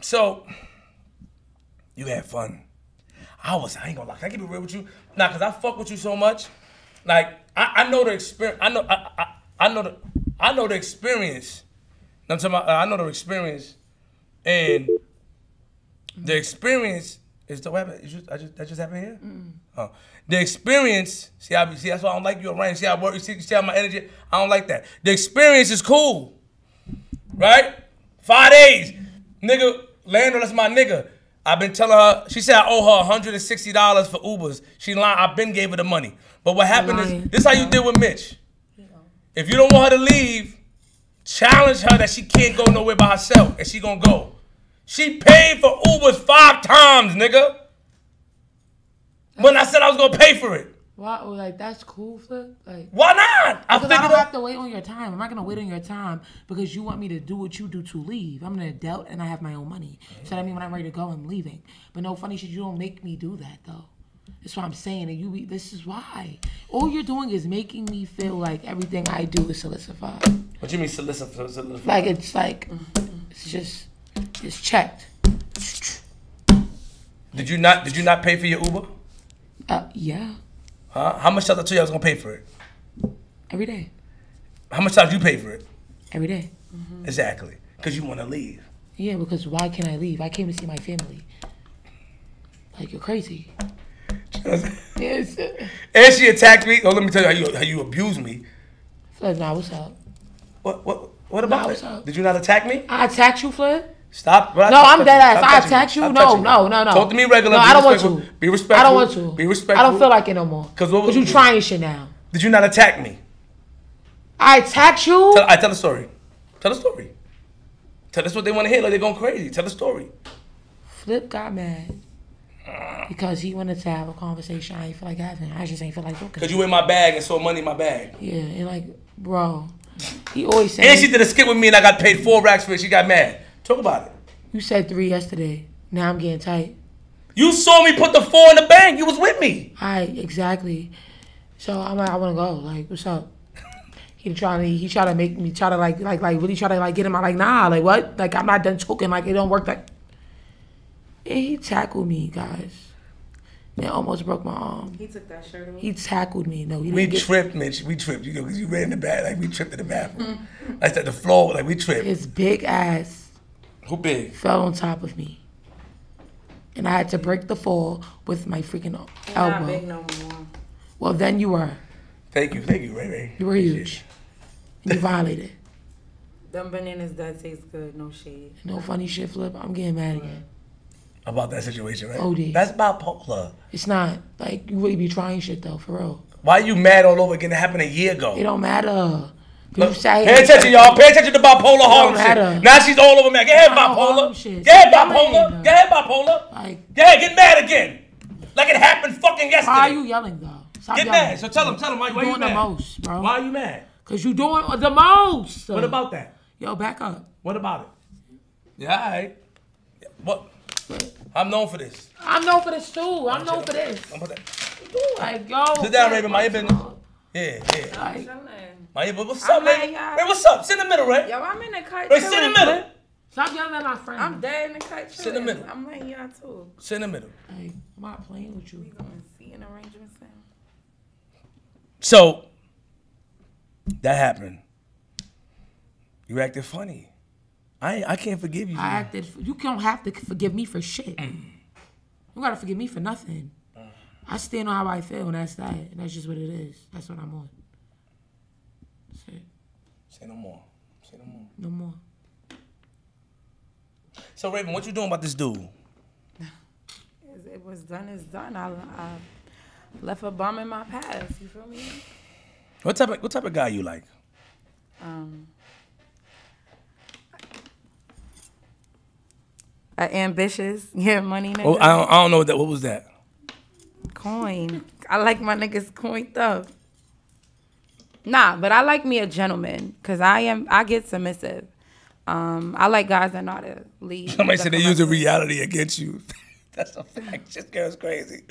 So, you had fun. I was, I ain't gonna lie. Can I keep it real with you? Nah, cause I fuck with you so much. Like, I, I know the experience. I know, I, I, I know the, I know the experience. I'm talking about, uh, I know the experience, and the experience is the weapon. Just, I just, that just happened here. Mm. Oh. The experience, see, I, see, that's why I don't like you around. See how I work, you see, you see how my energy, I don't like that. The experience is cool, right? Five days. Nigga, Lando, that's my nigga. I've been telling her, she said I owe her $160 for Ubers. She lied, I've been gave her the money. But what happened is, this how you deal with Mitch. If you don't want her to leave, challenge her that she can't go nowhere by herself, and she gonna go. She paid for Ubers five times, nigga. When I said I was gonna pay for it. Why? oh, Like that's cool, Flip. Like. Why not? I Because I don't out. have to wait on your time. I'm not gonna wait on your time because you want me to do what you do to leave. I'm an adult and I have my own money. So that mean, when I'm ready to go, I'm leaving. But no funny shit, you don't make me do that though. That's what I'm saying. And you, be, this is why. All you're doing is making me feel like everything I do is solicified. What you mean solicit? solicit- Like it's like, it's just, it's checked. Did you not? Did you not pay for your Uber? Uh, yeah, Huh? How much did I tell you I was gonna pay for it? every day, How much did you pay for it? every day. Mm-hmm. Exactly. Because you want to leave. Yeah, because why can I leave? I came to see my family. Like you're crazy. Yes. and she attacked me. Oh, let me tell you how you how you abused me. Flip, nah, what's up? What what what about what's it? up? Did you not attack me? I attacked you, Flip. Stop. No, No, I'm dead ass. I attacked you. No, no, no, no. Talk to me regular. No, I don't want to. Be respectful. I don't want to. Be respectful. I don't feel like it no more. 'Cause what- Cause you trying shit now. Did you not attack me? I attacked you. Tell, I tell the story. Tell the story. Tell us what they want to hear. Like they're going crazy. Tell the story. Flip got mad because he wanted to have a conversation. I ain't feel like having. I just ain't feel like talking. Cause you in my bag and saw money in my bag. Yeah, and like, bro, he always said. And she did a skit with me and I got paid four racks for it. She got mad. Talk about it. You said three yesterday. Now I'm getting tight. You saw me put the four in the bank. You was with me. I exactly. So I'm like, I want to go. Like, what's up? He trying to he try to make me try to like like like really try to like get him out like nah like what like I'm not done talking like it don't work like. And he tackled me guys. It almost broke my arm. He took that shirt off. He tackled me. No, he We didn't get tripped, Mitch. We tripped. You know, because you ran in the back. Like, we tripped in the bathroom. Mm-hmm. I said the floor, like, we tripped. his big ass Who big? fell on top of me. And I had to break the fall with my freaking Not elbow. big no more. Well, then you were. Thank you. Thank you, Ray Ray. You were huge. And you violated. Them bananas that taste good, no shade. No funny shit, Flip. I'm getting mad again. About that situation, right? OD. That's about bipolar. It's not. Like, you really be trying shit, though, for real. Why you mad all over again? It happened a year ago. It don't matter. 'Cause you say Pay attention, y'all. Pay attention to bipolar Harlem shit. Now she's all over me. Get ahead, bipolar. Harlem. Get ahead, bipolar. yelling, Get ahead, bipolar. Like, Get ahead, get mad again. Like it happened fucking yesterday. why are you yelling, though? Stop Get yelling. mad. So tell him, tell him why, why you you doing mad? the most, bro. Why are you mad? Because you doing the most. What about that? Yo, back up. What about it? Yeah, all right. What? I'm known for this. I'm known for this, too. I'm known for this. I'm put that. Like, yo. Sit down, Raven. My what's business. Yeah, yeah. Like, Chilling. My, but what's I'm up, like, Ray? what's up? Sit in the middle, Ray. Yo, I'm in the cut. Ray, sit in the middle. Stop yelling at my friend. I'm dead in the cut. Sit in the middle. I'm letting y'all too. Sit in the middle. Like, I'm not playing with you. We going seating arrangements now. So that happened. You acted funny. I I can't forgive you. I acted. You don't have to forgive me for shit. You gotta forgive me for nothing. Uh. I stand on how I feel, and that's that. And that's just what it is. That's what I'm on. That's it. Say no more. Say no more. No more. So Raven, what you doing about this dude? It was done. It's done. I, I left a bomb in my past. You feel me? What type of what type of guy you like? Um, a ambitious, yeah, money nigga. Oh, I don't, I don't know what that. What was that? coin. I like my niggas coined up. Nah, but I like me a gentleman because I am. I get submissive. Um, I like guys that know how to lead. Somebody said they use way. reality against you. That's a fact. This girl's crazy.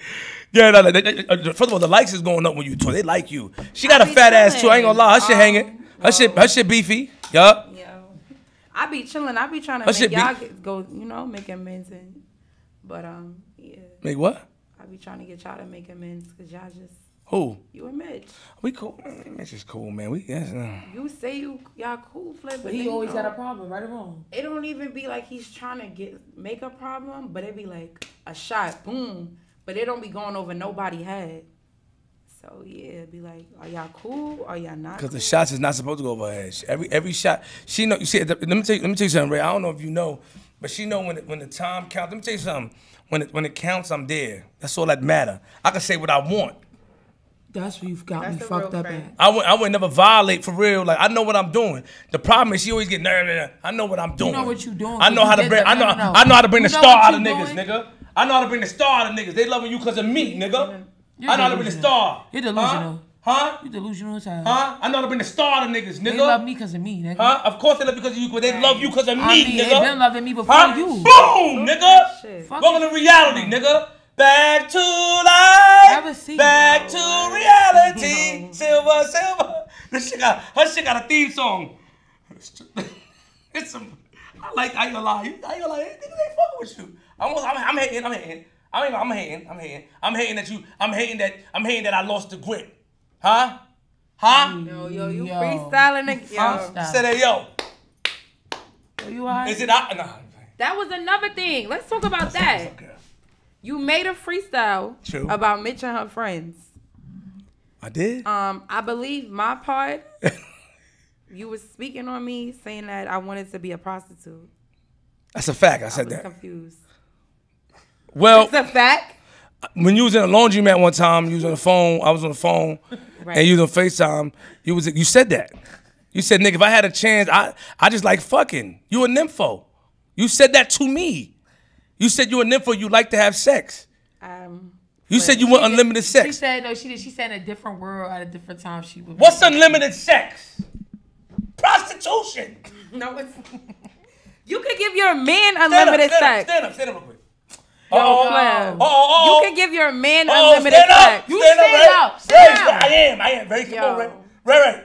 Yeah, no, they- they- first of all, the likes is going up when you talk. They like you. She got I a be fat ass too. I ain't gonna lie. Her shit chilling. hanging. Her shit, her shit beefy. Yup. Yo, I be chilling. I be trying to That make y'all get, go, you know, make amends and, but um, yeah, Make what? I be trying to get y'all to make amends because y'all just Who? you and Mitch. We cool. Man, Mitch is cool, man. We yes. uh, You say you y'all cool, flip, But he always know, got a problem, right or wrong. It don't even be like he's trying to get make a problem, but it be like a shot, boom. But it don't be going over nobody head. So yeah, it be like, are y'all cool? Are y'all not? Cause the shots is not supposed to go over her head. Every every shot, she know. You see, let me tell you, let me tell you something, Ray. I don't know if you know, but she know when it, when the time counts. Let me tell you something. When it when it counts, I'm there. That's all that matter. I can say what I want. That's where you've got That's me fucked up friend. at. I would I would never violate for real. Like I know what I'm doing. The problem is she always get nervous. I know what I'm doing. know what you doing, I know 'cause how to bring. the- I know. no, no, no. I know how to bring the You know star out of niggas, doing? nigga. I know how to bring the star out of niggas. They loving you because of me, nigga. You're I know how to bring the star. You're delusional. Huh? Huh? You delusional as hell. Huh? I know how to bring the star to niggas, nigga. They love me because of me, nigga. Huh? Of course they love you because of you, but they love you because of me, I mean, nigga. they been loving me before huh? you. Boom, nigga. Shit. Fuck Welcome to reality, nigga. Back to life. Never seen Back it. to reality. Silver, silver. This shit got her shit got a theme song. it's some. I like. I ain't gonna lie. I ain't gonna lie. Niggas ain't fucking with you. I'm, I'm, I'm hating. I'm hating. I ain't, I'm hating. I'm hating. I'm hating that you. I'm hating that. I'm hating that I lost the grip. Huh? Huh? Mm, yo, yo, you Yo. freestyling, nigga. Yo. Freestyle. Said hey, yo. Are you alright? Is it I? Nah. That was another thing. Let's talk about that. You made a freestyle True. about Mitch and her friends. I did. Um, I believe my part. you was speaking on me, saying that I wanted to be a prostitute. That's a fact. I I said was that. confused. Well, It's a fact. when you was in a laundromat one time, you was on the phone. I was on the phone, Right. and you was on Facetime. You was you said that. You said, "Nigga, if I had a chance, I I just like fucking." You a nympho. You said that to me. You said you a nympho. You like to have sex. Um, You said you want unlimited She sex. She said no. She did. She said in a different world at a different time. She would. What's unlimited sex? Prostitution. no, it's. You could give your man Stand up, unlimited stand sex. Up, stand up. Stand up real quick. Yo, Oh, oh, oh, oh. You could give your man Oh, unlimited stand up. You stand, stand up, Ray. up, sit Ray, down. I am. I am very come on, Ray. Yo. Ray, Ray.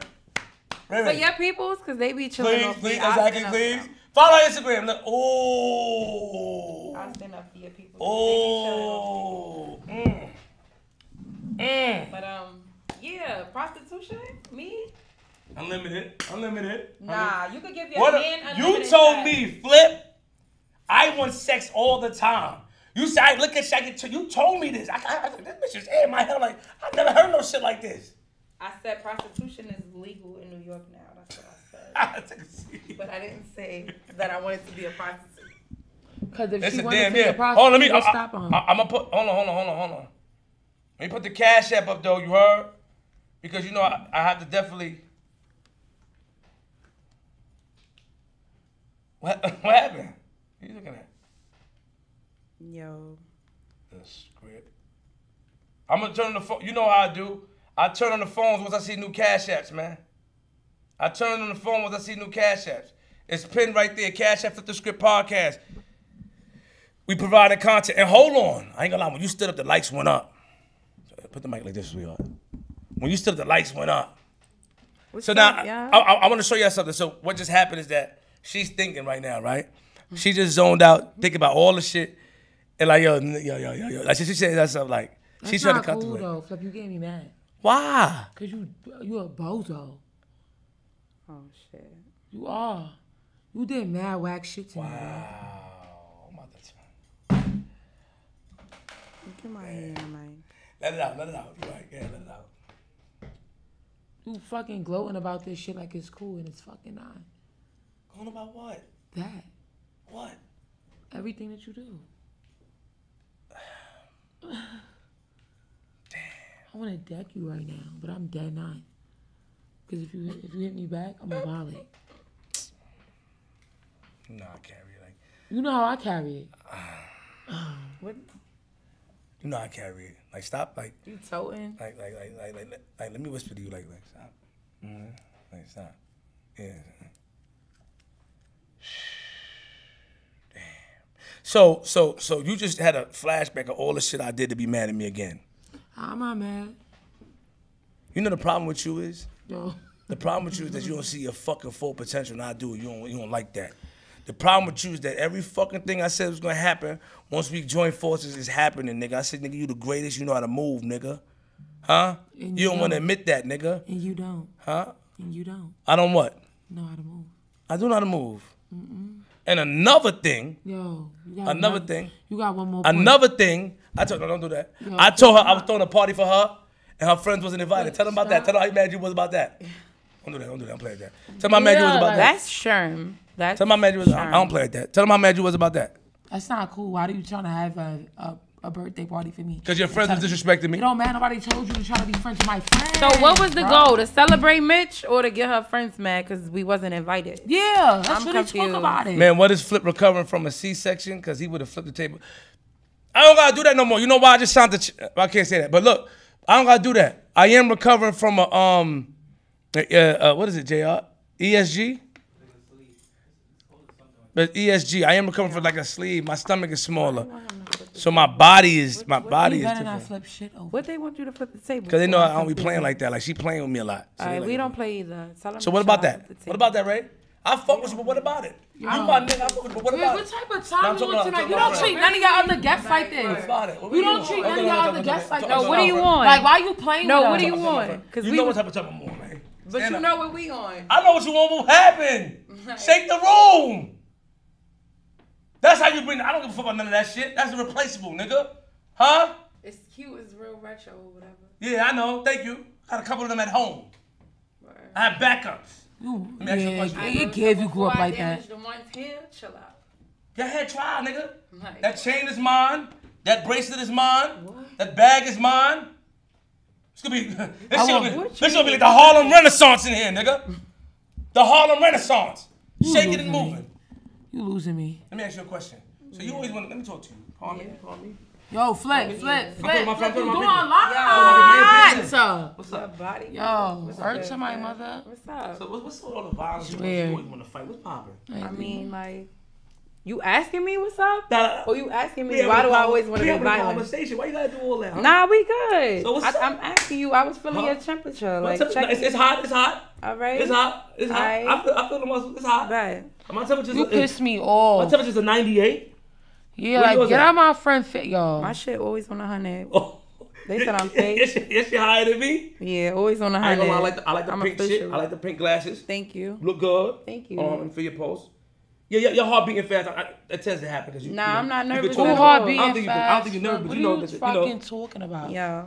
Ray, For Ray. your peoples, because they be chilling Please, please, exactly, stand up please. Follow Instagram. Look. Oh. I'll stand up your people. Oh. Mm. They be chilling off Mm. But um, yeah, prostitution, me. Unlimited. Unlimited. Nah, you could give your What? man you told sex. me, Flip. I want sex all the time. You said, I look at Shaggy. You told me this. I, I, I this bitch is in my head. Like I never heard no shit like this. I said prostitution is legal in New York now. That's what I I said. Took a seat. But I didn't say that I wanted to be a prostitute. Because if It's she wanted damn to be a prostitute, Hold on, let me. I, stop her. I, am gonna put. Hold on, hold on, hold on, hold on. Let me put the cash app up though. You heard? Because you know I, I have to definitely. What what happened? What you looking at? Yo. The script. I'm gonna turn on the phone. You know how I do. I turn on the phones once I see new cash apps, man. I turn on the phone once I see new cash apps. It's pinned right there. Cash App Flip the Script podcast. We provided content. And hold on. I ain't gonna lie. When you stood up, the lights went up. Put the mic like this, sweetheart. When you stood up, the lights went up. What's So now up, y'all? I, I, I want to show you something. So what just happened is that she's thinking right now, right? She just zoned out, thinking about all the shit, and like yo, yo, yo, yo, yo. Like she, she said that stuff like That's she's trying to cut cool, through it. though. Flip, you getting me mad. Why? Cause you you a bozo. Oh shit. You are. You did mad whack shit to me. bro. Wow. I'm about to turn. Look at my hair, man. Let it out. Let it out. You're right. Yeah, let it out. You fucking gloating about this shit like it's cool and it's fucking not. Going about what? That. What? Everything that you do. Damn. I want to deck you right now, but I'm dead not. Because if you hit- if you hit me back, I'm a violate. You know I carry it. Like You know how I carry it. What you know I carry it. Like stop. Like you toting? like like like like like, like, like let me whisper to you. Like like stop. hmm Like stop. Yeah. Damn. So so so you just had a flashback of all the shit I did to be mad at me again. I'm not mad. You know the problem with you is The problem with you is that you don't see your fucking full potential, and I do. You don't you don't like that. The problem with you is that every fucking thing I said was gonna happen once we join forces is happening, nigga. I said, nigga, you the greatest. You know how to move, nigga. Huh? And You you don't want to admit that, nigga. And you don't. Huh? And you don't I don't what? know how to move. I do know how to move. Mm-mm. And another thing, Yo. Another one- thing. You got one more point. another thing. I told no, don't do that. Yo, I told her I was throwing a party for her, and her friends wasn't invited. Tell them about that. Stop. Tell them how mad you was about that. Don't do that. Don't do that. I'm playing that. Tell my how mad you was about that. That's Sherm. That's Tell my how mad you was. I I don't play like that. Tell them how mad you was about that. That's not cool. Why are you trying to have a, a, a birthday party for me? Because your friends was disrespecting me. It don't matter. Nobody told you to try to be friends with my friends. So what was the bro. goal? To celebrate Mitch or to get her friends mad because we wasn't invited? Yeah, let's I'm really confused. talk about it. Man, what is Flip recovering from a C-section? Because he would have flipped the table. I don't gotta do that no more. You know why? I just signed the. Ch- I can't say that. But look, I don't gotta do that. I am recovering from a um, uh, uh, what is it? Jr. ESG. But ESG, I am recovering from like a sleeve. My stomach is smaller, so my body is my body you is better not different. flip shit over. What they want you to flip the table? Cause they know? I don't be playing like that. Like she playing with me a lot. So All they right, like- we don't play either. Tell 'em So to what about up that? at the What about that, Ray? I fuck with you, but what about it? You my nigga, I fuck with you, but what about it? what type of time you talking want tonight? You don't treat none of your other guests like What this. about it? You we don't treat none of no, your no, other guests like this. No, what do you no, want? Like, why you playing No, what us? do you want? Because You know what type of time I'm on, man. but you know what we on. I know what you want will happen. Shake the room. That's how you bring. I don't give a fuck about none of that shit. That's replaceable, nigga. Huh? It's cute. It's real retro or whatever. Yeah, I know. Thank you. Got a couple of them at home. I have backups. You, me ask you a yeah, question. I can't care if you grew up like that. The ones here, chill out. Go ahead, try, nigga. Like, That chain is mine. That bracelet is mine. That bag is mine. It's gonna be. This shit gonna be, this gonna be like the Harlem Renaissance in here, nigga. The Harlem Renaissance. Shaking and losing me. moving. You losing me. Let me ask you a question. So you always want. To, let me talk to you. Call me. Call me. Yo, flip, flip, flip. my- flip. I'm You putting doing my a picture. lot. What's Your body. Yo, What's hurt good, to my mother. What's up? So what's, what's all the violence you always want to fight? What's popping? I mean, like, you asking me what's up? Nah, uh, Or you asking me why a do I always want to we be violent? conversation. Why you gotta do all that? Huh? Nah, we good. So what's I, up? I'm asking you. I was feeling Huh? your temperature. Like, temperature- check it's, it's hot. It's hot. All right. It's hot. It's hot. Aight. I feel, I feel the muscles. It's hot. Right. My temperature's You a, pissed me off. my temperature's a 98. Yeah, Where like yours get at? out my friend fit, yo. My shit always on a hundred. Oh. They said I'm Yes, fake. yes, yes, you're higher than me. Yeah, always on a I ain't hundred. gonna lie, I like the, I like the I'm pink shit. I like the pink glasses. Thank you. Look good. Thank you. Um, for your post. Yeah, yeah, your heart beating fast. I, I, that tends to happen because you. Nah, you know, I'm not nervous control at Who it. all. hard beating I don't think you. fast? I don't think you're nervous, but what you know are you that. You fucking know. talking about? Yeah.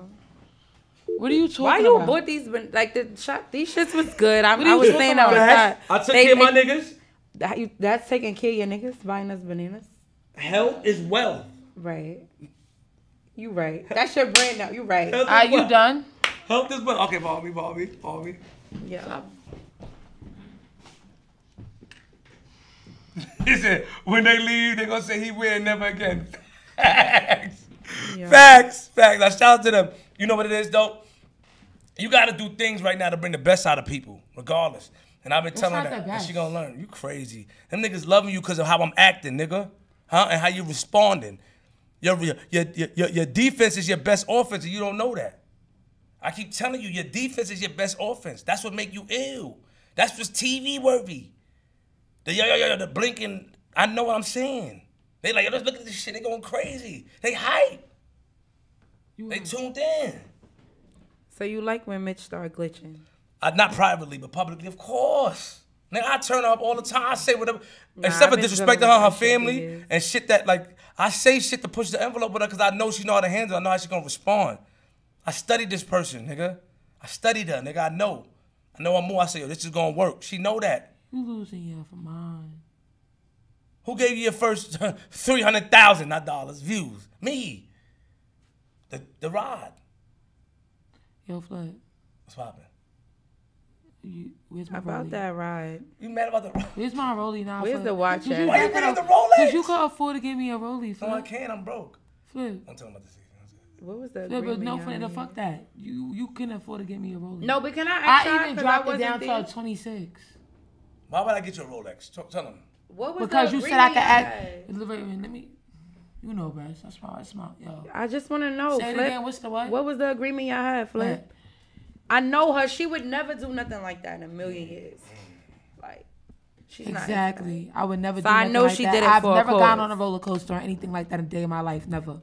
What are you talking about? Why you about? bought these? ben- Like the shop, these shits was good. I, What are I you was talking saying that about? on the side. I took They- care of my niggas. that you- That's taking care of your niggas buying us bananas. Health is wealth. Right. You right. That's your brand now. You right. Health Are you wealth. done? Health is wealth. Okay, Bobby, Bobby, Bobby. Yeah. He said, when they leave, they gonna say he will never again. Facts. Yeah. Facts. Facts. I shout out to them. You know what it is though? You gotta do things right now to bring the best out of people, regardless. And I've been telling her not that. the And she gonna learn. You crazy. Them niggas loving you because of how I'm acting, nigga. Huh? And how you responding. Your, your, your, your, defense is your best offense, and you don't know that. I keep telling you, your defense is your best offense. That's what make you ill. That's what's TV worthy. The yo yo yo, the blinking. I know what I'm saying. They like, yo, let's look at this shit. They going crazy. They hype. You They tuned in. So you like when Mitch started glitching? Uh, not privately, but publicly, of course. Nigga, I turn up all the time. I say whatever, Nah, except for disrespecting her, her with that shit family, and shit that like I say shit to push the envelope with her because I know she know how to handle. it. I know how she gonna respond. I studied this person, nigga. I studied her, nigga. I know. I know I'm more. I say, yo, this is gonna work. She know that. You losing yeah for mine. Who gave you your first three hundred thousand, not dollars, views? Me. The the rod. Yo, Flood, What's poppin'? You, where's my About rollie? that ride. You mad about the rod? Where's my rollie now? Where's Flood? the watch Cause at? you Why you could- bringing up the Cause Rolex? you could afford to give me a rollie, No, I can't. I'm broke. Flood. I'm talking about the season. What was the Yeah, but no, y'all the fuck that. You you couldn't afford to give me a rollie. No, but can I ask I y'all, even 'cause dropped it down there? to a 26. Why would I get you a Rolex? Tell, tell them. What was Because you said I agreement could y'all act. had? Wait, wait, let me. You know best. That's my. That's my. Yo. I just want to know, Say it Flip. again. What's the what? What was the agreement y'all had, Flip? What? I know her. She would never do nothing like that in a million years. Like, she's not. Exactly. I would never So do I know like she that. did it I've never gone on a roller coaster or anything like that in a day of my life. Never.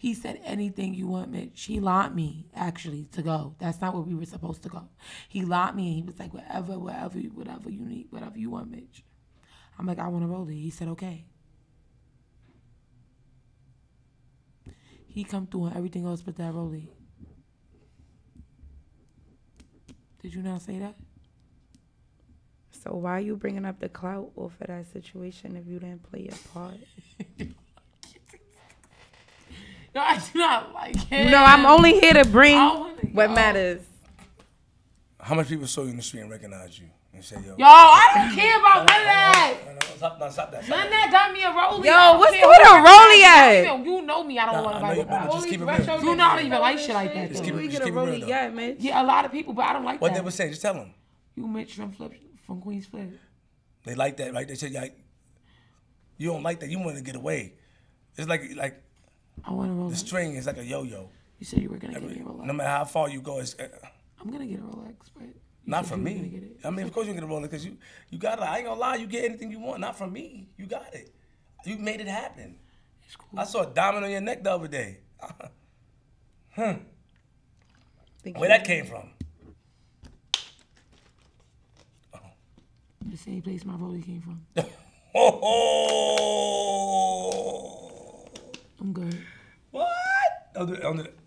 He said anything you want, Mitch. He lied me actually to go. That's not where we were supposed to go. He lied me and he was like, whatever, whatever, whatever you need, whatever you want, Mitch. I'm like, I want to roll it. He said, okay. He come through on everything else but that rollie. Did you not say that? So why are you bringing up the clout off of that situation if you didn't play your part? No, I do not like him. No, I'm only here to bring what matters. How much people saw you in the street and recognized you and said, yo, Yo, I don't care about none of that. No, no, stop, no, stop that. Stop None of that. that got me a rollie. Yo, what's with who a rollie at? You know- me. I don't Nah, want to you, buy but that. just keep it real. retro You not even like shit like that. Just keep it- just keep it real, though. yeah, Mitch. Yeah, a lot of people, but I don't like What that. they were saying, just tell them. You Mitch from Flip from Queens Flip. They like that, right? They said, like, you don't like that. You want to get away. It's like like I want a the string is like a yo-yo. You said you were gonna get me a Rolex. No matter how far you go, it's uh, I'm gonna get a Rolex, but you not from you were gonna me. it. I mean, of course you're gonna a roller because you you got it. I ain't gonna lie, you get anything you want. Not from me. You got it. You made it happen. It's cool. I saw a diamond on your neck the other day. Think Where that came from? The same place my rollie came from. Oh, oh. I'm good. what? Do that.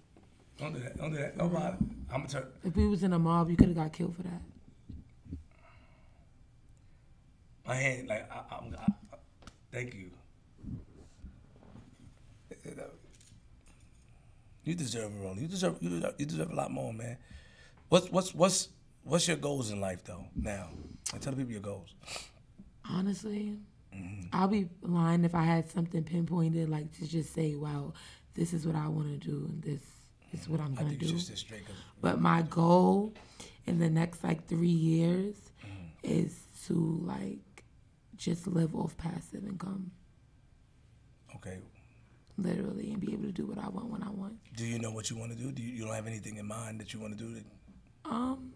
Don't do that. Don't do that. Don't do that. Don't bother. I'm turn. If we was in a mob, you could have got killed for that. My hand, like, I, I, thank you. You deserve it, Rolly. You deserve, you deserve, you deserve a lot more, man. What's, what's, what's, what's your goals in life, though? Now, like, tell the people your goals. Honestly, Mm-hmm. I'll be lying if I had something pinpointed, like to just say, "Wow, this is what I want to do, and this is what I'm gonna do." you should stay But my goal in the next like three years Mm-hmm. is to like just live off passive income, okay. literally, and be able to do what I want when I want. Do you know what you want to do? Do you, you don't have anything in mind that you want to do? That, Um,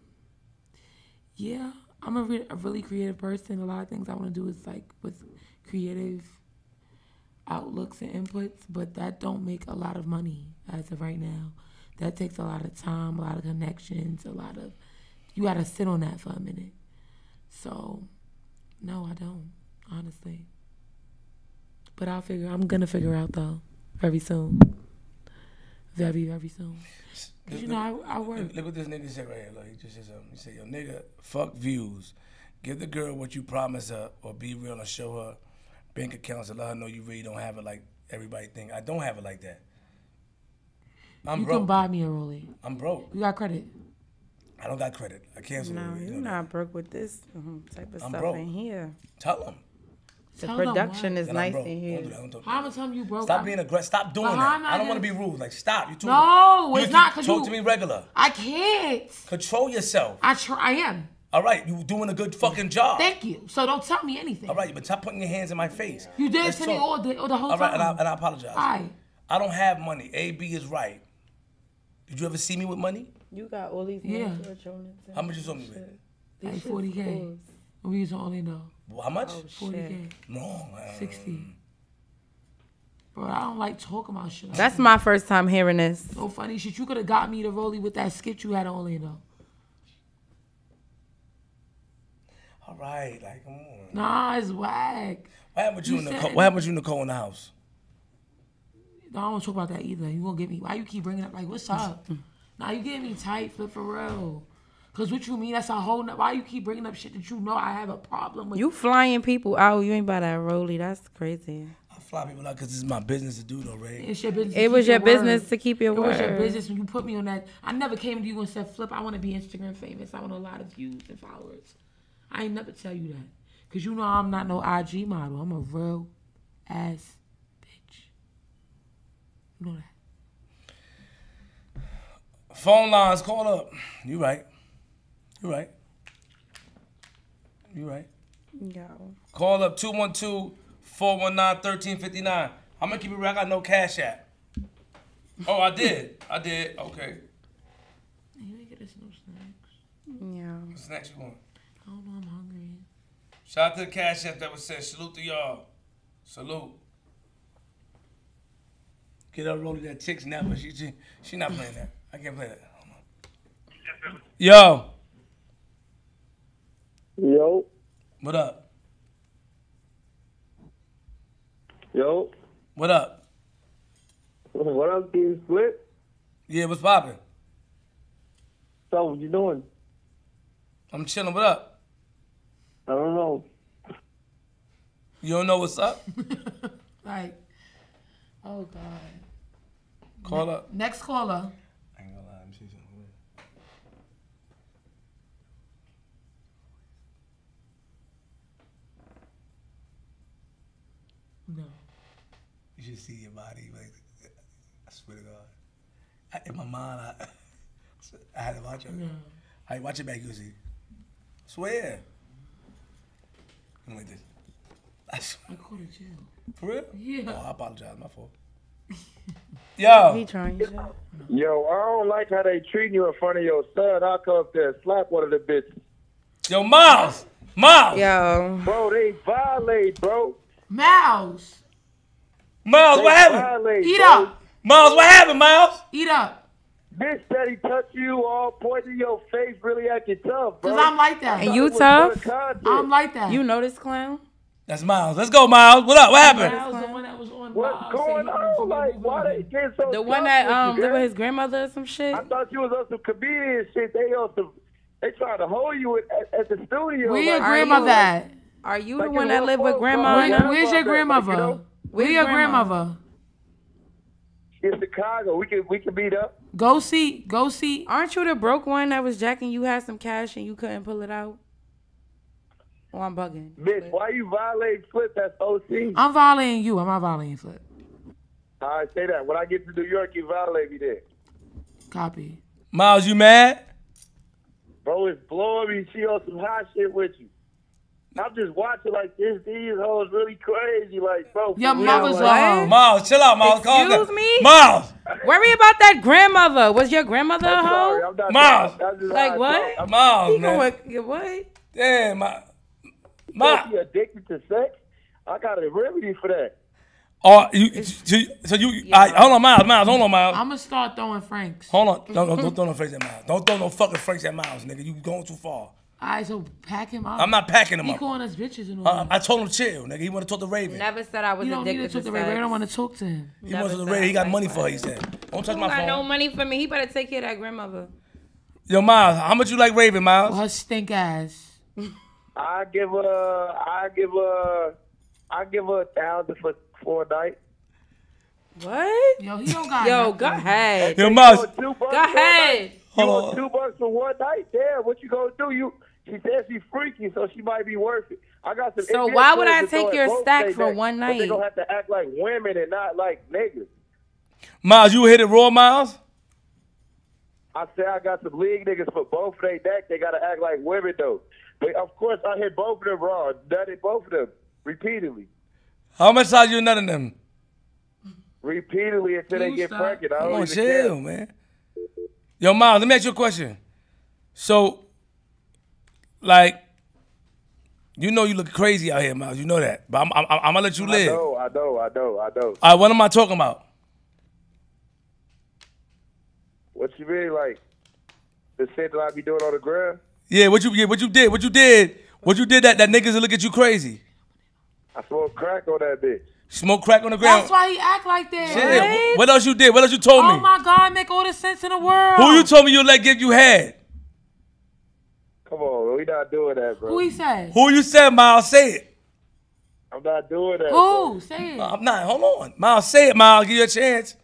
yeah, I'm a, re- a really creative person. A lot of things I want to do is like with creative outlooks and inputs, but that don't make a lot of money as of right now. That takes a lot of time, a lot of connections, a lot of you got to sit on that for a minute. So, no, I don't honestly. But I'll figure. I'm gonna figure out though, very soon. Very, very soon. 'Cause, you know, I, I work. look, what this nigga said right here. Look, he just said something. He said, "Yo, nigga, fuck views. Give the girl what you promise her, or be real and show her bank accounts and let her know you really don't have it like everybody think. I don't have it like that. I'm You broke. can buy me a rollie. I'm broke. You got credit. I don't got credit. I canceled No, it. You you're know that. not broke with this um, type of I'm stuff broke. in here. Tell them. The Tell production what. is That I'm nice broke. in Don't here. do that. Don't talk- How much time you broke? Stop I- being aggressive. Stop doing But that. I I don't want to be rude. Like stop. You too. No, you it's can not 'cause talk you- to me regular. I can't. Control yourself. I try. I am. All right, you doing a good fucking job. Thank you. So don't tell me anything. All right, but stop putting your hands in my face. You did Let's to me all the, all the whole All right, and I, time. and I apologize. Aye. I don't have money. A B is right. Did you ever see me with money? You got all these Yeah. names for Jonas and How much you saw me with? like 40k. fools. When we was on Orlando, Well, How much? Oh, 40k, shit. Wrong. Uh, 60. Bro, I don't like talking about shit. Like That's that. my first time hearing this. so funny shit. You could have got me to rollie with that skit you had on Orlando. All right, like come on. Nah, it's whack. What happened with you, You and said- Nicole? What happened with you, Nicole, in the house? No, I don't want to talk about that either. You gonna get me? Why you keep bringing up like what's up? Mm-hmm. now you getting me tight, flip for real. Cause what you mean? That's a whole. no- Why you keep bringing up shit that you know I have a problem with? You flying people out. You ain't about that rolly. That's crazy. I fly people out because this is my business to do, though, Ray. It's your business. to It was keep your word. business to keep your It was your business when you put me on that. I never came to you and said, "Flip, I want to be Instagram famous. I want a lot of views and followers." I ain't never tell you that, cause you know I'm not no IG model. I'm a real ass bitch. You know that. Phone lines, call up. You right. You right. You right. Yo. Call up 212-419-1359. I'm gonna keep it real. I got no cash app. Oh, I did. I did. Okay. You ain't get us no snacks. Yeah. What's next you want? I don't know. I'm hungry. Shout out to the cash app that was sent. Salute to y'all. Salute. Get up, rolling that chicks now, but she, she she not playing that. I can't play that. Hold on. Yo, Yo, what up? yo, What up? what up, King Split? Yeah, what's poppin'? So, what you doing? I'm chilling. What up? I don't know. You don't know what's up? Like, oh god. Call up. Next caller. I ain't gonna lie. Let me see something. No. You should see your body. Like, I swear to God. I, in my mind, I, I had to watch it. No. I watch it back. You see. Swear. I'm like this. I swear. I go to jail. For real? Yeah. Oh, I apologize. My fault. Yo. He trying. Yo, I don't like how they treating you in front of your son. I'll come up there and slap one of the bitches. Yo, Miles. Miles. Yo. Bro, they violate, bro. Mouse. Miles, They what happened? violate, Eat bro. up. Miles, what happened, Miles? Eat up. Bitch said he touched you all pointing your face, really acting tough, bro. Cause I'm like that. And you tough? I'm like that. You know this clown? That's Miles. Let's go, Miles. What up? What happened? Miles, the one that was on. What's Miles, going said on? Like, why they get so The one that um lived with his grandmother or some shit? I thought you was on some comedian shit. They on some. They trying to hold you at, at the studio. Where your like, grandmother you- at? Are you Like the one that little lived with grandma? bro. and Where, where's your Like, you know, grandmother? Where's your grandmother? in Chicago. We can we can meet up. Go see. Go see. Aren't you the broke one that was jacking? You had some cash and you couldn't pull it out? Oh, I'm bugging. Bitch, why you violate Flip? That's OC. I'm violating you. I'm not violating Flip. I say that. When I get to New York, you violate me there. Copy. Miles, you mad? Bro, it's blowing me. She on some hot shit with you. I'm just watching like this. These hoes really crazy. Like, bro. Your real, mother's like, a hoe. Miles, chill out, Miles. Calm down. Excuse me? Miles. Worry about that grandmother. Was your grandmother a I'm sorry. hoe? Miles. Like how I what? talk. I'm Miles, He man. going, what? Damn, my, If my. you addicted to sex, I got a remedy for that. Oh, you, so, you- so you, all right, hold on, Miles, Miles, hold on, Miles. I'm gonna start throwing Franks. Hold on. Don't, don't, don't throw no Franks at Miles. Don't throw no fucking Franks at Miles, nigga. You going too far. Alright, so pack him up. I'm not packing him He up. calling us bitches and all. Uh. I told him chill, nigga. He want to talk to Raven. Never said I was you don't need to addicted talk to to Ray. sex. Ray don't want to talk to him. He Never wants to said Raven. He got money for her, that. he said. Don't touch my phone. He got no money for me. He better take care of that grandmother. Yo, Miles, how much you like Raven, Miles? Her stink ass. I give her. I give her. I give her a thousand for for a night. What? Yo, he don't got. Yo, nothing. go ahead. Yo, You Miles. want two Go for a ahead. You Hold want on. two bucks for one night? Damn, what you gonna do? You she said she's freaky, so she might be worth it. I got some. So why would I take your stack for neck, one night? they night? gonna have to act like women and not like niggas. Miles, you hit it raw, Miles? I say I got some league niggas for both of they neck. They gotta act like women though. But of course I hit both of them raw. Nutted both of them repeatedly, How much size you nutting them? repeatedly until they get stop. pregnant. I Come don't on, chill, care. man. Yo, Miles, let me ask you a question. So, like, you know you look crazy out here, Miles. You know that. But I'm, I'm, I'm gonna let you live. I know, I know, I know, I know. All right, what am I talking about? What you mean, like the shit that I be doing on the ground? Yeah, what you yeah, what you did, what you did, what you did that that niggas will look at you crazy. I smoke crack on that bitch. Smoke crack on the ground. That's why he act like that. Yeah, What else you did? What else you told Oh me? Oh my God, make all the sense in the world. Who you told me you let give you head? Come on, bro. We not doing that, bro. Who he said? Who you said, Miles? Say it. I'm not doing that. Bro. Who? Say it. I'm not. Hold on, Miles. Say it, Miles. Give you a chance.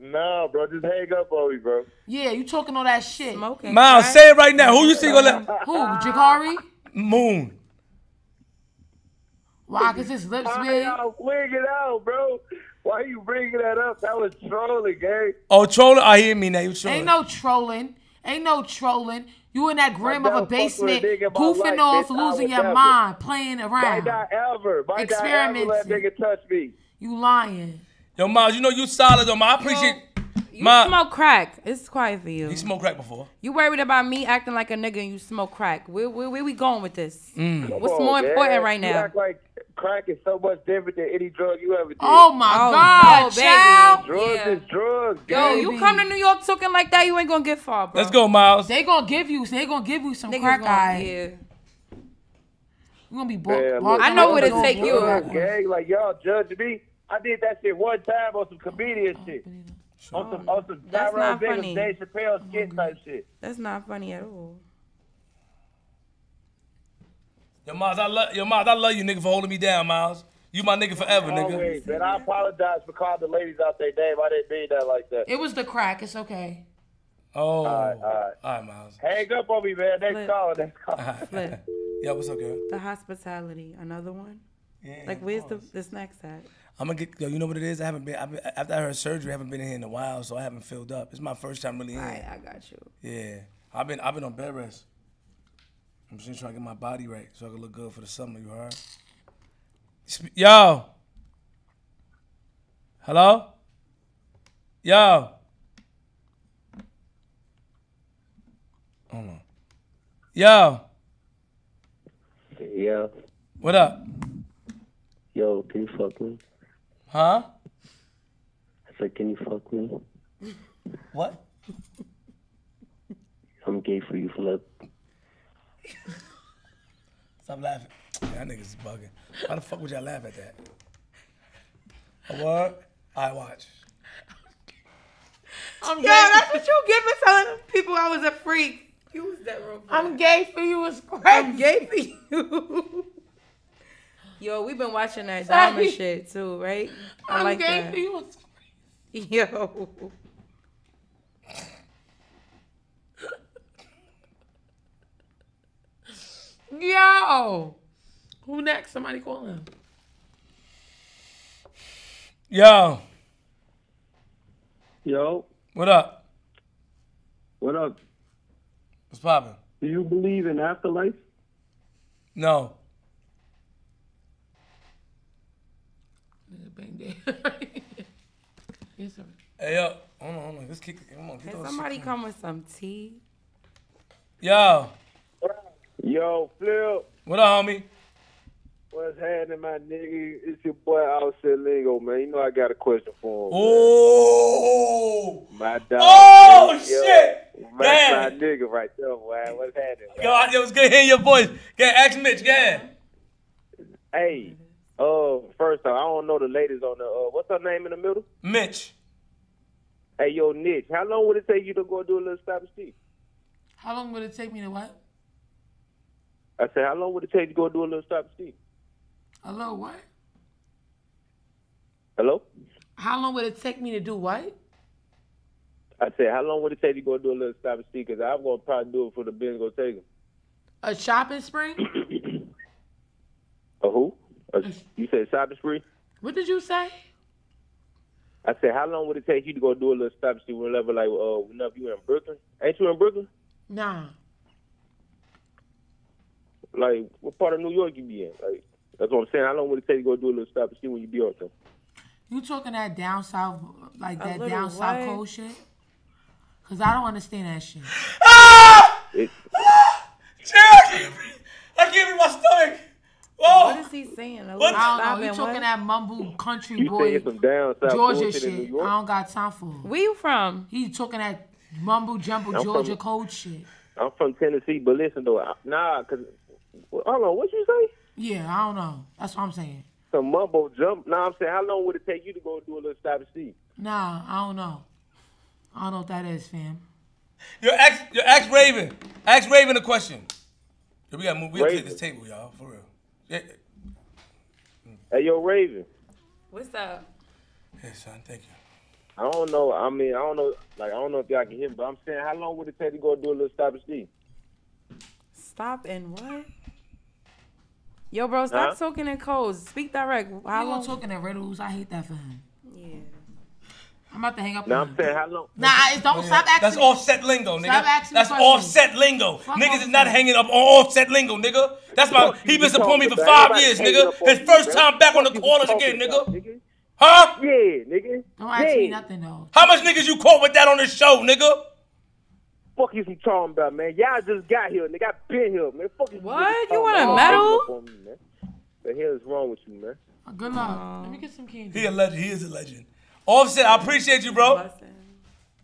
No, bro. Just hang up on me, bro. Yeah, you talking all that shit. Smoking. Miles, crack. say it right now. Who you think gonna let Who? Jakari? Moon? Why? Cause his lips Why big. y'all wig it out, bro? Why you bringing that up? That was trolling, gang. Oh, trolling. I hear me now. You trolling? Ain't no trolling. Ain't no trolling. You in that grim of a fucked with a basement, nigga in my goofing life, off, bitch. Losing your never. mind, playing Might around. not ever. Might not ever let Experimenting. nigga touch me. You lying. Yo, Miles. You know you solid though. Miles. I appreciate. You Ma- smoke crack. It's quiet for you. He smoked crack before. You worried about me acting like a nigga and you smoke crack. Where, where, where we going with this? Mm. What's Come more on, important man. right You now? act like crack is so much different than any drug you ever did. Oh my Oh, God, no, baby. child. drugs yeah. is drugs. Yo, gang. you come to New York talking like that, you ain't gonna get far, bro. Let's go, Miles. They gonna give you. They gonna give you some Niggas crack gonna- eye. Yeah. You gonna be Man, bo- I know around where to with take your you. crack drugs, eye. gang. Like y'all judge me. I did that shit one time on some comedian oh, shit. On some, on some That's Tyrone not funny. Biggums, Dave Chappelle oh, skit type shit. That's not funny at all. Yo, Miles. I love. Yo, Miles. I love you, nigga, for holding me down, Miles. You my nigga forever, nigga. Always, man. I apologize for calling the ladies out their name. I didn't mean that like that. It was the crack. It's okay. Oh. All right, all right. All right, Miles. Hang up on me, man. Next Flip. call. Next call. Flip. Yeah, what's up, girl? The hospitality, another one. Yeah, Like, where's the course. the snacks at? I'm gonna get. Yo, you know what it is? I haven't been. I've been after I heard surgery. I haven't been in here in a while, so I haven't filled up. It's my first time really in. All right, I got you. Yeah, I've been. I've been on bed rest. I'm just trying to get my body right so I can look good for the summer. You heard? Yo. Hello. Yo. Hold on. Yo. Yeah. What up? Yo, can you fuck me? Huh? I said, can you fuck me? What? I'm gay for you, Flip. Stop laughing. That niggas is bugging. Why the fuck would y'all laugh at that? A what? I watch. I'm Yo, gay. that's what you get for telling people I was a freak. You was that real I'm gay for you. It's I'm gay for you. Yo, we've been watching that Sorry. diamond shit too, right? I I'm like gay that. for you. Yo. Yo. Who next? Somebody call him. Yo, Yo, what up? what up? What's poppin'? Do you believe in afterlife? No. Nigga bang day. yes, sir. Hey yo, hold on, hold on. Let's kick. it. Come on, get Can somebody shit. come with some tea? Yo, Yo, Flip. what up, homie? What's happening, my nigga? It's your boy Offset Lingo, man. You know I got a question for him. Oh, My dog. Oh, Yo, shit. That's Damn. my nigga right there, man. What's happening? man? yo, I- it was good hearing your voice. Get ask Mitch, get. Hey, uh, first off, I don't know the ladies on the, uh, what's her name in the middle? Mitch. Hey, yo, Nick, how long would it take you to go do a little stop and see? How long would it take me to what? I said, how long would it take you to go do a little stop and see? Hello, what? Hello? How long would it take me to do what? I said, how long would it take you to go do a little stop and see? Because I'm going to probably do it for the Benz go take him. A shopping spree? A who? A, you said shopping spree? what did you say? I said, how long would it take you to go do a little stop and see whenever, like, uh, whenever you in Brooklyn? Ain't you in Brooklyn? Nah. Like, what part of New York you be in? Like, that's what I'm saying. How long would it take you to go do a little stop and see when you be out there? You talking that down south, like that little down south what? cold shit? Cause I don't understand that shit. Ah! It, ah! Chill, I can't breathe. I can't breathe my stomach. What Whoa. is he saying? A What? little I don't know. You talking what? that mumble country boy saying some down south Georgia bullshit in New shit. I don't got time for. it. Where you from? He talking that mumble jumble I'm Georgia from- cold shit. I'm from Tennessee, but listen though, I- nah, cause hold on, what you say? Yeah, I don't know. That's what I'm saying. Some mumbo jump. Nah, I'm saying, how long would it take you to go do a little stop and see? Nah, I don't know. I don't know what that is, fam. Yo, ask, yo, ask Raven. Ask Raven a question. We gotta move. We gotta take this table, y'all, for real. Yeah, Hey, yo, Raven. What's up? yeah, son. Thank you. I don't know. I mean, I don't know. Like, I don't know if y'all can hear me, but I'm saying, how long would it take to go do a little stop and see? Stop and what? Yo, bro, stop Huh? talking in codes. Speak direct. How How long long? talking in riddles? I hate that for him. Yeah. I'm about to hang up. Now on I'm saying, how long? Nah, it's, don't stop asking. That's me. offset lingo, nigga. Stop asking That's questions. offset lingo. Fuck Niggas is not hanging up on offset lingo, nigga. That's my. He been supporting me for five about? years, nigga. His first bruh. time back on the Fuck corners again, about, nigga. Huh? Yeah, nigga. Don't ask yeah. me nothing though. How much niggas you caught with that on the show, nigga? Fuck you some talking about, man. Y'all just got here, nigga. I been here, man. Fuck you. What? You want a about. medal? Hanging up on me, man. The hell is wrong with you, man? Good luck. Let me get some candy. He a legend. He is a legend. Offset, I appreciate you, bro.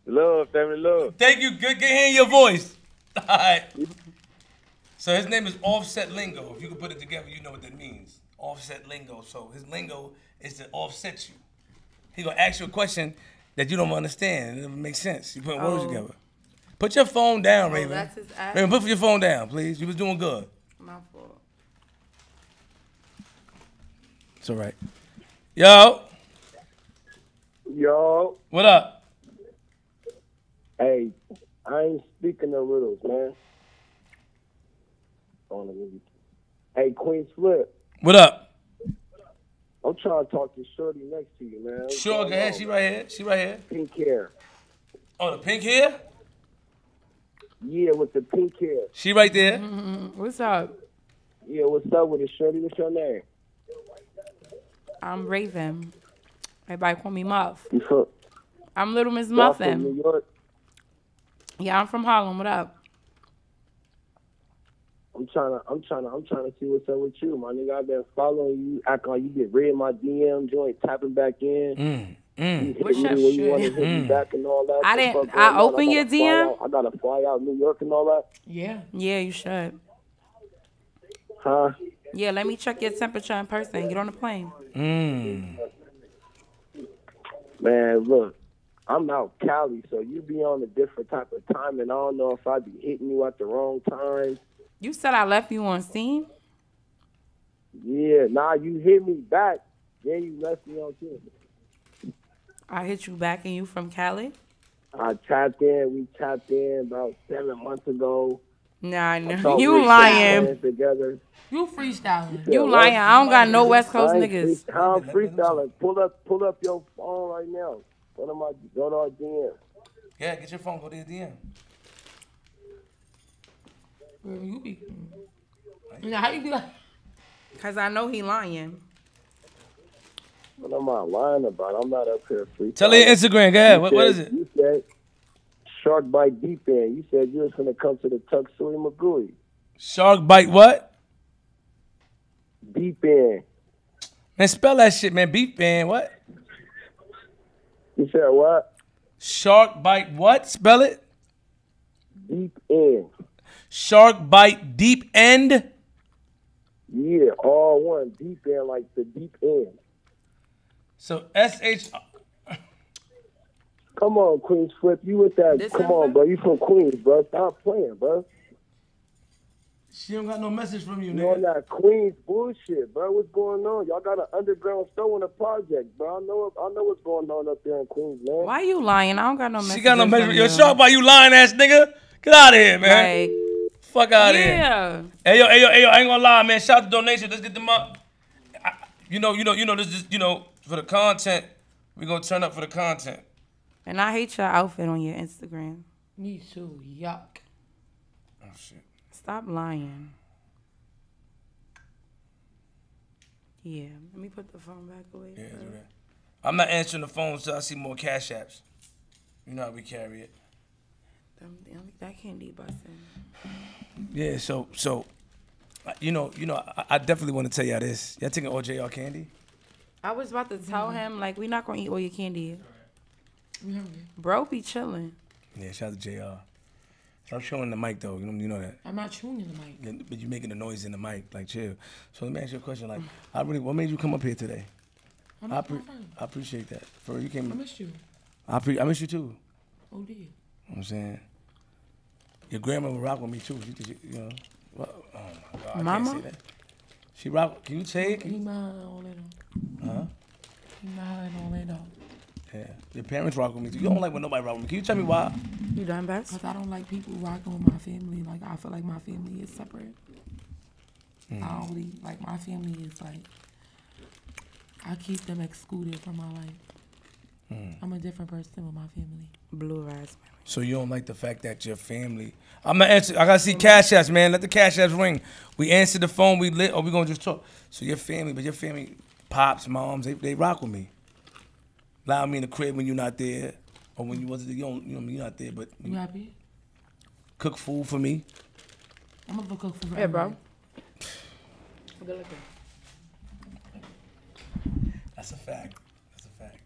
Love, family, love. Thank you. Good, good hearing your voice. All right. So his name is Offset Lingo. If you can put it together, you know what that means. Offset Lingo. So his lingo is to offset you. He gonna ask you a question that you don't understand. It doesn't make sense. You putting words Oh. together. Put your phone down, Oh, Raven. that's his act. Raven, put your phone down, please. You was doing good. My fault. It's all right. Yo, Yo, what up? hey, I ain't speaking of riddles, man. On the movie. Hey, Queen Flip, What up? I'm trying to talk to Shorty next to you, man. What's Sure, going go ahead. on, She man? right here. She right here. Pink hair. Oh, the pink hair? Yeah, with the pink hair. She right there. Mm-hmm. What's up? Yeah, what's up with it, Shorty? What's your name? I'm Raven. Everybody call me Muff. You from, I'm Little Miss y'all from Muffin. New York? Yeah, I'm from Harlem. What up? I'm trying to, I'm trying to, I'm trying to see what's up with you, my nigga. I've been following you, acting like you been reading my DM joint, tapping back in. Mm, mm. You hit What's me your when you shit? want to me Mm. back and all that. I didn't- I going on? opened your DM? out- I gotta fly out New York and all that. Yeah. Yeah, you should. Huh? Yeah, let me check your temperature in person. Get on the plane. Mm. Man, look, I'm out Cali, so you be on a different type of time, and I don't know if I be hitting you at the wrong time. You said I left you on scene. Yeah, nah, you hit me back, then you left me on scene. I hit you back and you from Cali. I tapped in, we tapped in about seven months ago. Nah, I know. You lying. playing Together. You freestyling. You lying. I don't got no West Coast I niggas. free- I'm freestyling. Pull up, pull up your phone right now. Go to my, go to our DM. Yeah, get your phone. Go to your DM. Where you be? You know how you be like? Cause I know he lying. What am I lying about? I'm not up here freestyling. Tell her your Instagram. Go ahead. What, what is said- it? Shark Bite Deep End. You said you was gonna come to the Tuxedo Magui. Shark bite what? Deep End. Man, spell that shit, man. Beef End, What? You said what? Shark bite what? Spell it. Deep End. Shark bite deep end. Yeah, all one. Deep End, like the deep end. So S H. Come on, QueenzFlip. You with that? This Come on, bro. You from Queens, bro. Stop playing, bro. She don't got no message from you, You on nigga. that Queens bullshit, bro. What's going on? Y'all got an underground store in the project, bro. I know, I know what's going on up there in Queens, man. Why you lying? I don't got no message. She got no message. Yo, Shark bite you lying ass nigga. Get out of here, man. Like, Fuck out of here. yeah. Hey yo, hey yo, hey yo, I ain't gonna lie, man. Shout out to donation. Let's get them up. I, you know, you know, you know, this is you know, for the content, we gonna turn up for the content. And I hate your outfit on your Instagram. Me too. Yuck. Oh shit. Stop lying. Yeah, let me put the phone back away. Yeah, do that. I'm not answering the phone until I see more cash apps. You know how we carry it. Them- them- That candy busting. Yeah, so so, you know, you know, I, I definitely want to tell y'all this. Y'all taking OJR candy? I was about to tell mm-hmm. him like we not gonna eat all your candy. We hungry. Bro, be chilling. Yeah, shout out to JR. Stop showing the mic though. You know, you know that. I'm not chewing in the mic. Yeah, But you're making the noise in the mic, like chill. So let me ask you a question. Like, I really, what made you come up here today? I'm I, pre- I appreciate that. For real, you I came. missed you. I pre- I miss you too. Oh dear. You know what I'm saying? Your grandma would rock with me too. You, you, you know, What? Oh my god, I can't say that. She rock. Can you say it? Can He you- mad in Orlando. Huh? He mad in Orlando. Yeah. Your parents rock with me too. You don't like when nobody rock with me. Can you tell me why? You done best? Cause I don't like people rocking with my family. Like I feel like my family is separate. Hmm. I don't really like my family is like I keep them excluded from my life. Hmm. I'm a different person with my family. Blue raspberry. So you don't like the fact that your family. I'm gonna answer. I gotta see cash apps, man. Let the cash apps ring. We answer the phone. We lit, or we gonna just talk. So your family, but your family, pops, moms, they, they rock with me. Allow me in the crib when you're not there, or when you wasn't. You don't. You know, you're not there, but You happy? cook food for me. I'm gonna cook for Yeah, bro. everybody. That's a fact. That's a fact.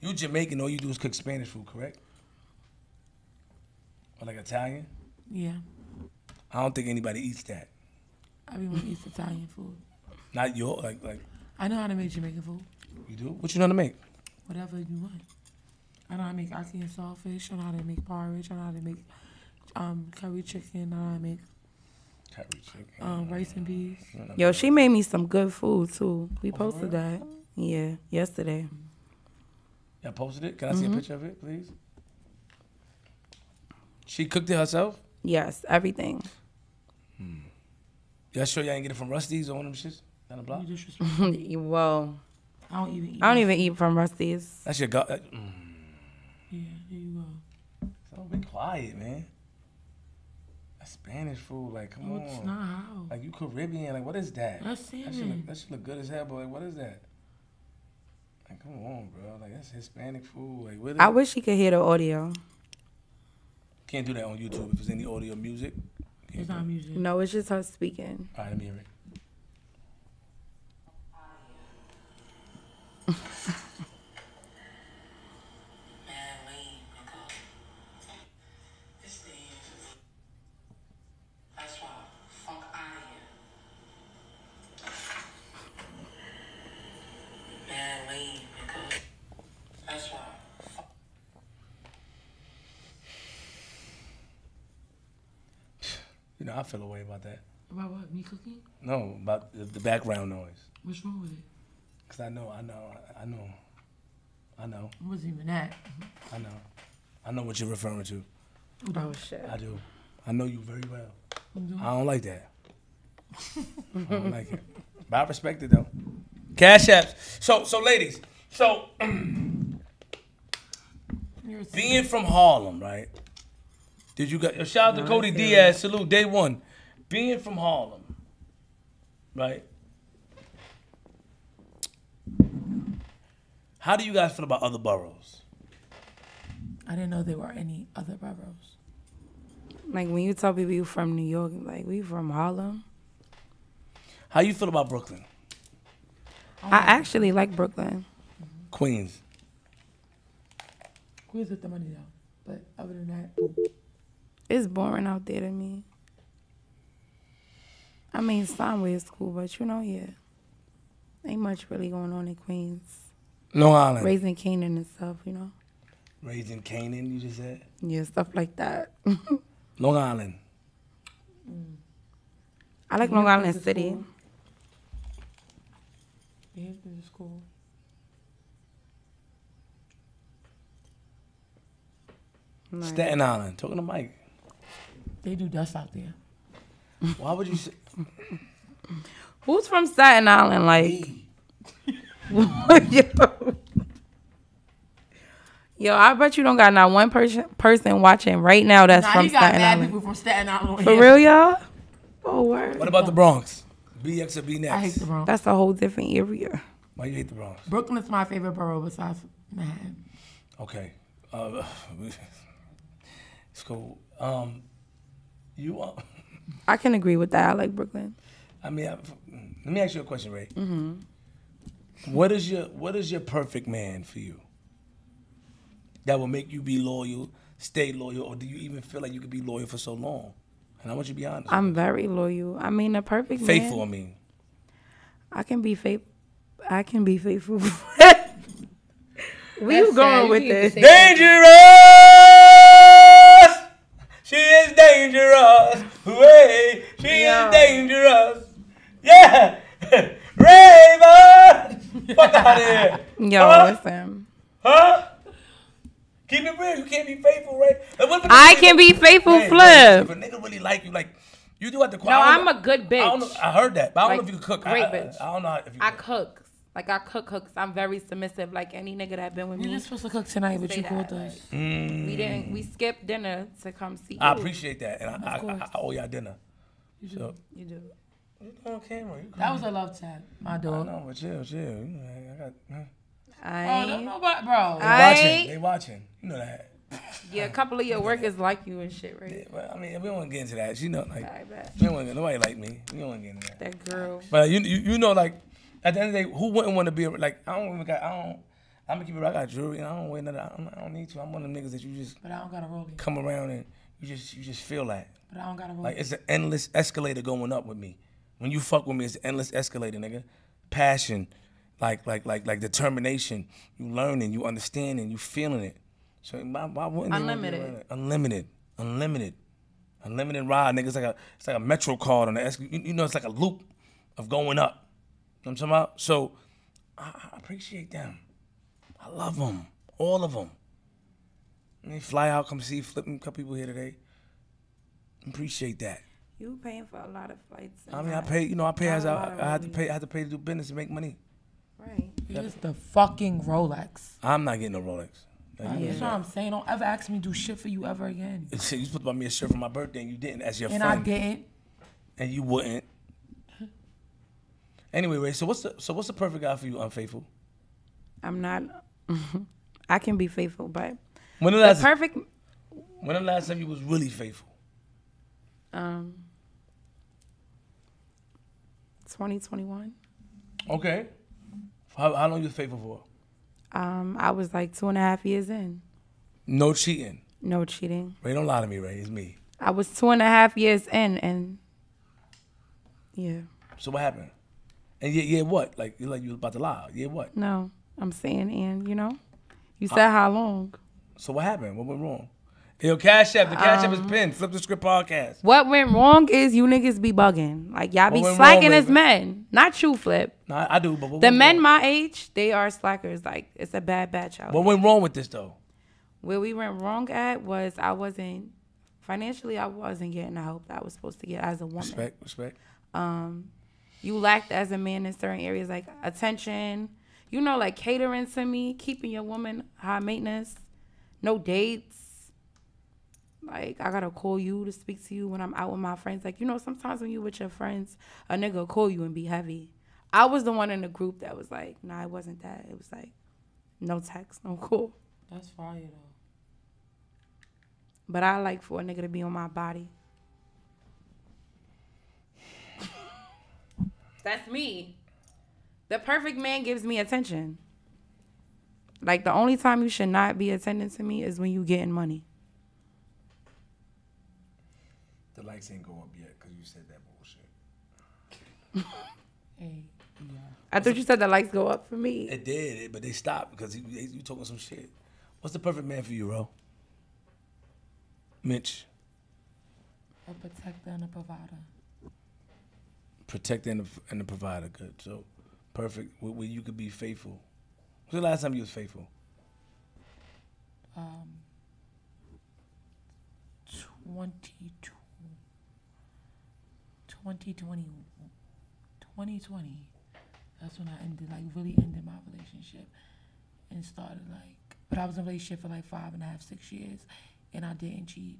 You Jamaican, all you do is cook Spanish food, correct? Or like Italian? Yeah. I don't think anybody eats that. Everyone eats Italian food. Not your like like I know how to make Jamaican food. you do. What you know how to make? Whatever you want. I know how to make ackee and saltfish. I know how to make porridge. I know how to make um, curry chicken. I know how to make Curry chicken. um, rice and peas. Yo, she made me some good food too. We Oh, posted that. Yeah, yesterday. Y'all posted it? Can I see a picture of it, please? She cooked it herself? Yes, everything. Y'all sure y'all ain't get it from Rusty's or one of them shits down the block? Well, I don't even eat. I don't even eat from Rusty's. That's your god. Mm. Yeah, there you go. So be quiet, man. That's Spanish food. Like, come No, on. it's not how. Like you Caribbean. Like, what is that? That's That shit, salmon. look, that shit look good as hell, but like, what is that? Like, come on, bro. Like, that's Hispanic food. Like, what is I wish she could hear the audio. Can't do that on YouTube if there's any audio music. Can't It's not music. No, it's just her speaking. All right, let me hear it. Man, lean, nigga. This thing is- That's why. Fuck out of here. Man, lean, nigga. That's why. Fuck. You know, I feel a way about that. About what? Me cooking? No, about the, the background noise. What's wrong with it? Cause I know, I know, I know, I know, It wasn't even that. I know, I know what you're referring to. Oh shit. I do. I know you very well. I don't like that. I don't like it. But I respect it though. Cash apps. So, so ladies, so You're a being from Harlem, right? Did you got shout out to Cody Diaz, salute day one. Being from Harlem, right? How do you guys feel about other boroughs? I didn't know there were any other boroughs. Like when you tell people you're from New York, like we from Harlem. How you feel about Brooklyn, I actually like Brooklyn. Queens? Queens with the money though. But other than that, poop. It's boring out there to me. I mean, Steinway is cool, but you know, yeah, ain't much really going on in Queens. Long Island. Raising Cane's and stuff, you know. Raised in Canaan, you just said. Yeah, stuff like that. Long Island. Mm. I like Long Island Hamptons is City. cool. Hamptons is cool. Like, Staten Island. Talking to Mike. They do dust out there. Why would you say? Who's from Staten Island? Like, yo. Yo, I bet you don't got not one person person watching right now that's Nah, from you got Staten Island. people from Staten Island. on For here. real, y'all? Oh, word. What about the Bronx? BX or B next? I hate the Bronx. That's a whole different area. Why you hate the Bronx? Brooklyn's my favorite borough besides Manhattan. Okay. Uh, it's cool. Um, you. Uh, I can agree with that. I like Brooklyn. I mean, I, let me ask you a question, Ray. Mm-hmm. What is your What is your perfect man for you? That will make you be loyal, stay loyal, or do you even feel like you could be loyal for so long? And I want you to be honest. I'm very loyal. I mean, a perfect man. faithful. I mean, I can be faith. I can be faithful. Where you going with this? dangerous. She is dangerous. Way, she Yeah. is dangerous. Yeah. Raven. Fuck out of here. Yo, Huh? listen. Huh? Keep it real. You can't be faithful, right? Like, what if a I nigga- can be faithful, Hey, hey, Flip. If a nigga really like you, like you do have to. No, I'm a good I, don't know, bitch. I heard that, but I don't know if you can cook. great I, I- bitch. I, don't know if you. I cook. cook. Like I cook cooks. I'm very submissive. Like any nigga that been with me. You me. were supposed to cook tonight, but say you that, called like, us. Mm. We didn't. We skipped dinner to come see you. I appreciate that, and I, I. I, I owe y'all dinner. So, You do. You on camera. You That was a love chat, my I dog. know, but chill, chill. You I got. huh? I Oh, no, no, but bro. I- Watching, they watching. You know that. yeah, a couple of your workers like you and shit, Yeah, right? well, I mean, we don't want to get into that. You know, like, I bet. we don't want to, nobody like me. We don't want to get into that. That girl. But you, you, you know, like at the end of the day, who wouldn't want to be a- like? I don't even got. I don't. I'm gonna keep it. real, I got jewelry. And I don't wear nothing. I don't, I don't need to. I'm one of them niggas that you just But I don't got a rollie. come around and you just you just feel that. But I don't got a rollie. Like it's an endless escalator going up with me. When you fuck with me, it's an endless escalator, nigga. Passion, like like like like determination. You learning, you understanding, you feeling it. So why, why wouldn't they wanna Unlimited. Unlimited, unlimited, unlimited ride, nigga. It's like a it's like a metro card on the escalator. You, you know, it's like a loop of going up. You know what I'm talking about? So I, I appreciate them. I love them, all of them. They fly out, come see, flipping. Couple people here today. Appreciate that. You paying for a lot of flights. I and mean, I that. pay. You know, I pay as a I, lot of I had to pay. I had to pay to do business and make money. Right. Here's the fucking Rolex. I'm not getting a Rolex. Now, you, That's what I'm saying. Don't ever ask me to do shit for you ever again. you supposed to buy me a shirt for my birthday and you didn't as your And I didn't. and you wouldn't. Anyway, Ray. So what's the so what's the perfect guy for you? Unfaithful. I'm not. I can be faithful, but When the the last perfect. when the last time you was really faithful? Um. 2021. Okay. How, how long you faithful for? Um, I was like two and a half years in. No cheating. No cheating. Ray, don't lie to me, Ray. It's me. I was two and a half years in, and yeah, So what happened? And yeah, yeah, what? Like you like you was about to lie. Yeah, what? no, I'm saying, and you know, you said how long? So what happened? What went wrong? Yo, Cash App. The Cash App Um, is pinned. Flip the script podcast. What went wrong is you niggas be bugging. Like y'all be slacking as men. Not you, Flip. No, I, do, but what The went men my age, they are slackers. Like it's a bad batch out. What went wrong with this though? Where we went wrong at was I wasn't financially. I wasn't getting the help that I was supposed to get as a woman. Respect, respect. Um, You lacked as a man in certain areas like attention. You know, like catering to me, keeping your woman high maintenance, no dates. Like I gotta call you to speak to you when I'm out with my friends. Like you know, sometimes when you with your friends, a nigga call you and be heavy. I was the one in the group that was like, nah, it wasn't that. It was like, no text, no call. That's fire though. But I like for a nigga to be on my body. That's me. The perfect man gives me attention. Like the only time you should not be attending to me is when you getting money. The lights ain't go up yet because you said that bullshit. Hey, yeah. I thought you said the lights go up for me. It did, but they stopped because you, you talking some shit. What's the perfect man for you, Ro? Mitch, A protector and a provider. protector and the, and the provider. Good. So, perfect. Where, where you could be faithful. When's the last time you was faithful? Um, 22, 2020, 2020. That's when I ended, like, really ended my relationship and started, like, but I was in a relationship for like five and a half, six years, and I didn't cheat.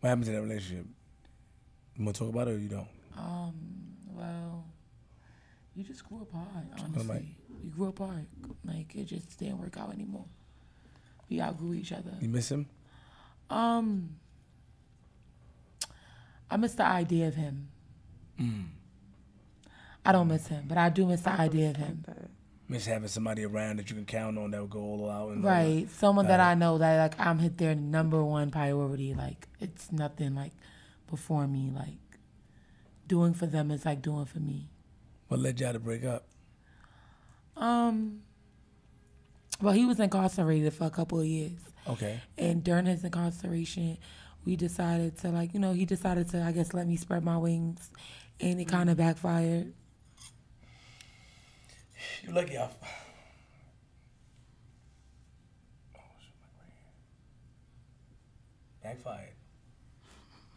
What happened to that relationship? You want to talk about it or you don't? Um, well, you just grew apart, honestly. We grew apart. Like, it just didn't work out anymore. We outgrew each other. You miss him? Um, I miss the idea of him. Mm. I don't miss him, but I do miss the idea of him. Miss having somebody around that you can count on that will go all out. And uh, Right, someone that Got I know that like I'm hit their number one priority. Like it's nothing like before me. Like doing for them is like doing for me. What led y'all to break up? Um, Well, he was incarcerated for a couple of years. Okay. And during his incarceration, we decided to like, you know, he decided to, I guess, let me spread my wings, and it kind of backfired. You lucky I. Backfired.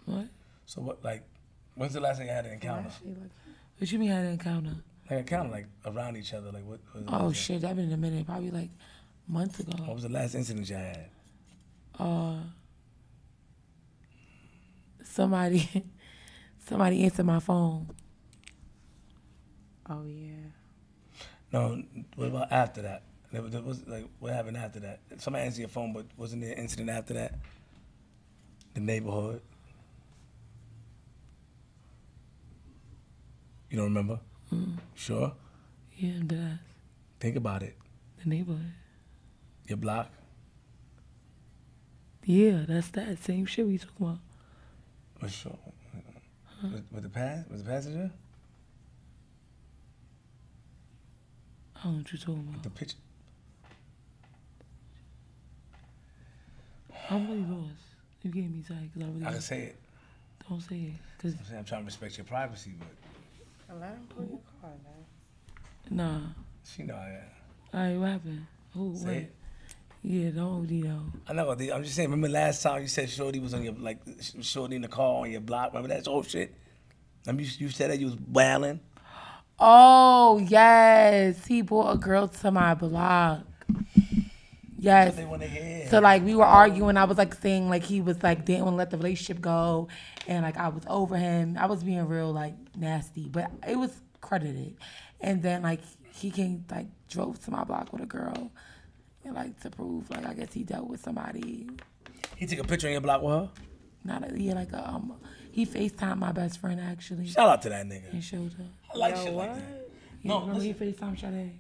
What? So what? Like, when's the last thing you had an encounter? What you mean had an encounter? Like encounter, like around each other. Like what? what Oh was it? shit, that been a minute, probably like months ago. What was the last incident you had? Uh, somebody, somebody answered my phone. Oh yeah. No. What about after that? There was, there was like what happened after that? Somebody answered your phone, but wasn't there an incident after that? The neighborhood. You don't remember? Mm. Sure. Yeah, it does. Think about it. the neighborhood. Your block. Yeah, that's that same shit we talking about. For sure. With, with the pass, with the passenger, I don't know what you talking about. the picture. I'm really lost. You gave me sight because I really I can say it. don't say it. Cause I'm saying I'm trying to respect your privacy, but I Let him pull your car, man. nah. she know I am. All right, what happened? Who? Say What? it. Yeah, don't you know? I know. I'm just saying. Remember last time you said Shorty was on your like Shorty in the car on your block. Remember that whole shit. Remember you, you said that you was wailing. Oh yes, he brought a girl to my block. Yes. So like we were arguing. I was like saying like he was like didn't want to let the relationship go, and like I was over him. I was being real like nasty, but it was credited. And then like he came like drove to my block with a girl, and like to prove like I guess he dealt with somebody. he took a picture on your block with her. Not a, yeah like a, um he Facetime my best friend actually Shout out to that nigga. and showed her. I like Yo, shit like what? that. Yeah, No, remember he listen. Facetime Sade.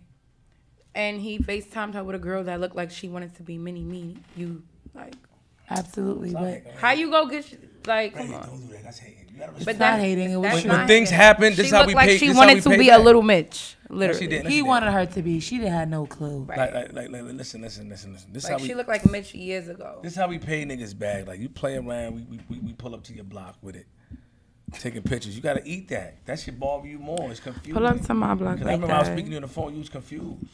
And he FaceTimed her with a girl that looked like she wanted to be mini me. You like Absolutely, but how you go get sh- like Hey, come on. don't do that. That's hating. You gotta But respect. not hating, it was that's true. not When things hating. happen, this she how looked we like pay- she this how wanted we to be back. a little Mitch. No, Literally. she didn't. he she wanted her to be. She didn't have no clue. Like, like, like, like, listen, listen, listen, listen. This Like how we. she looked like Mitch years ago. This is how we pay niggas back. Like you play around, we, we, we, we pull up to your block with it, taking pictures. You gotta eat that. That should bother you more. It's confusing. Pull up to my block Because I like remember I was that. speaking to you on the phone. You was confused.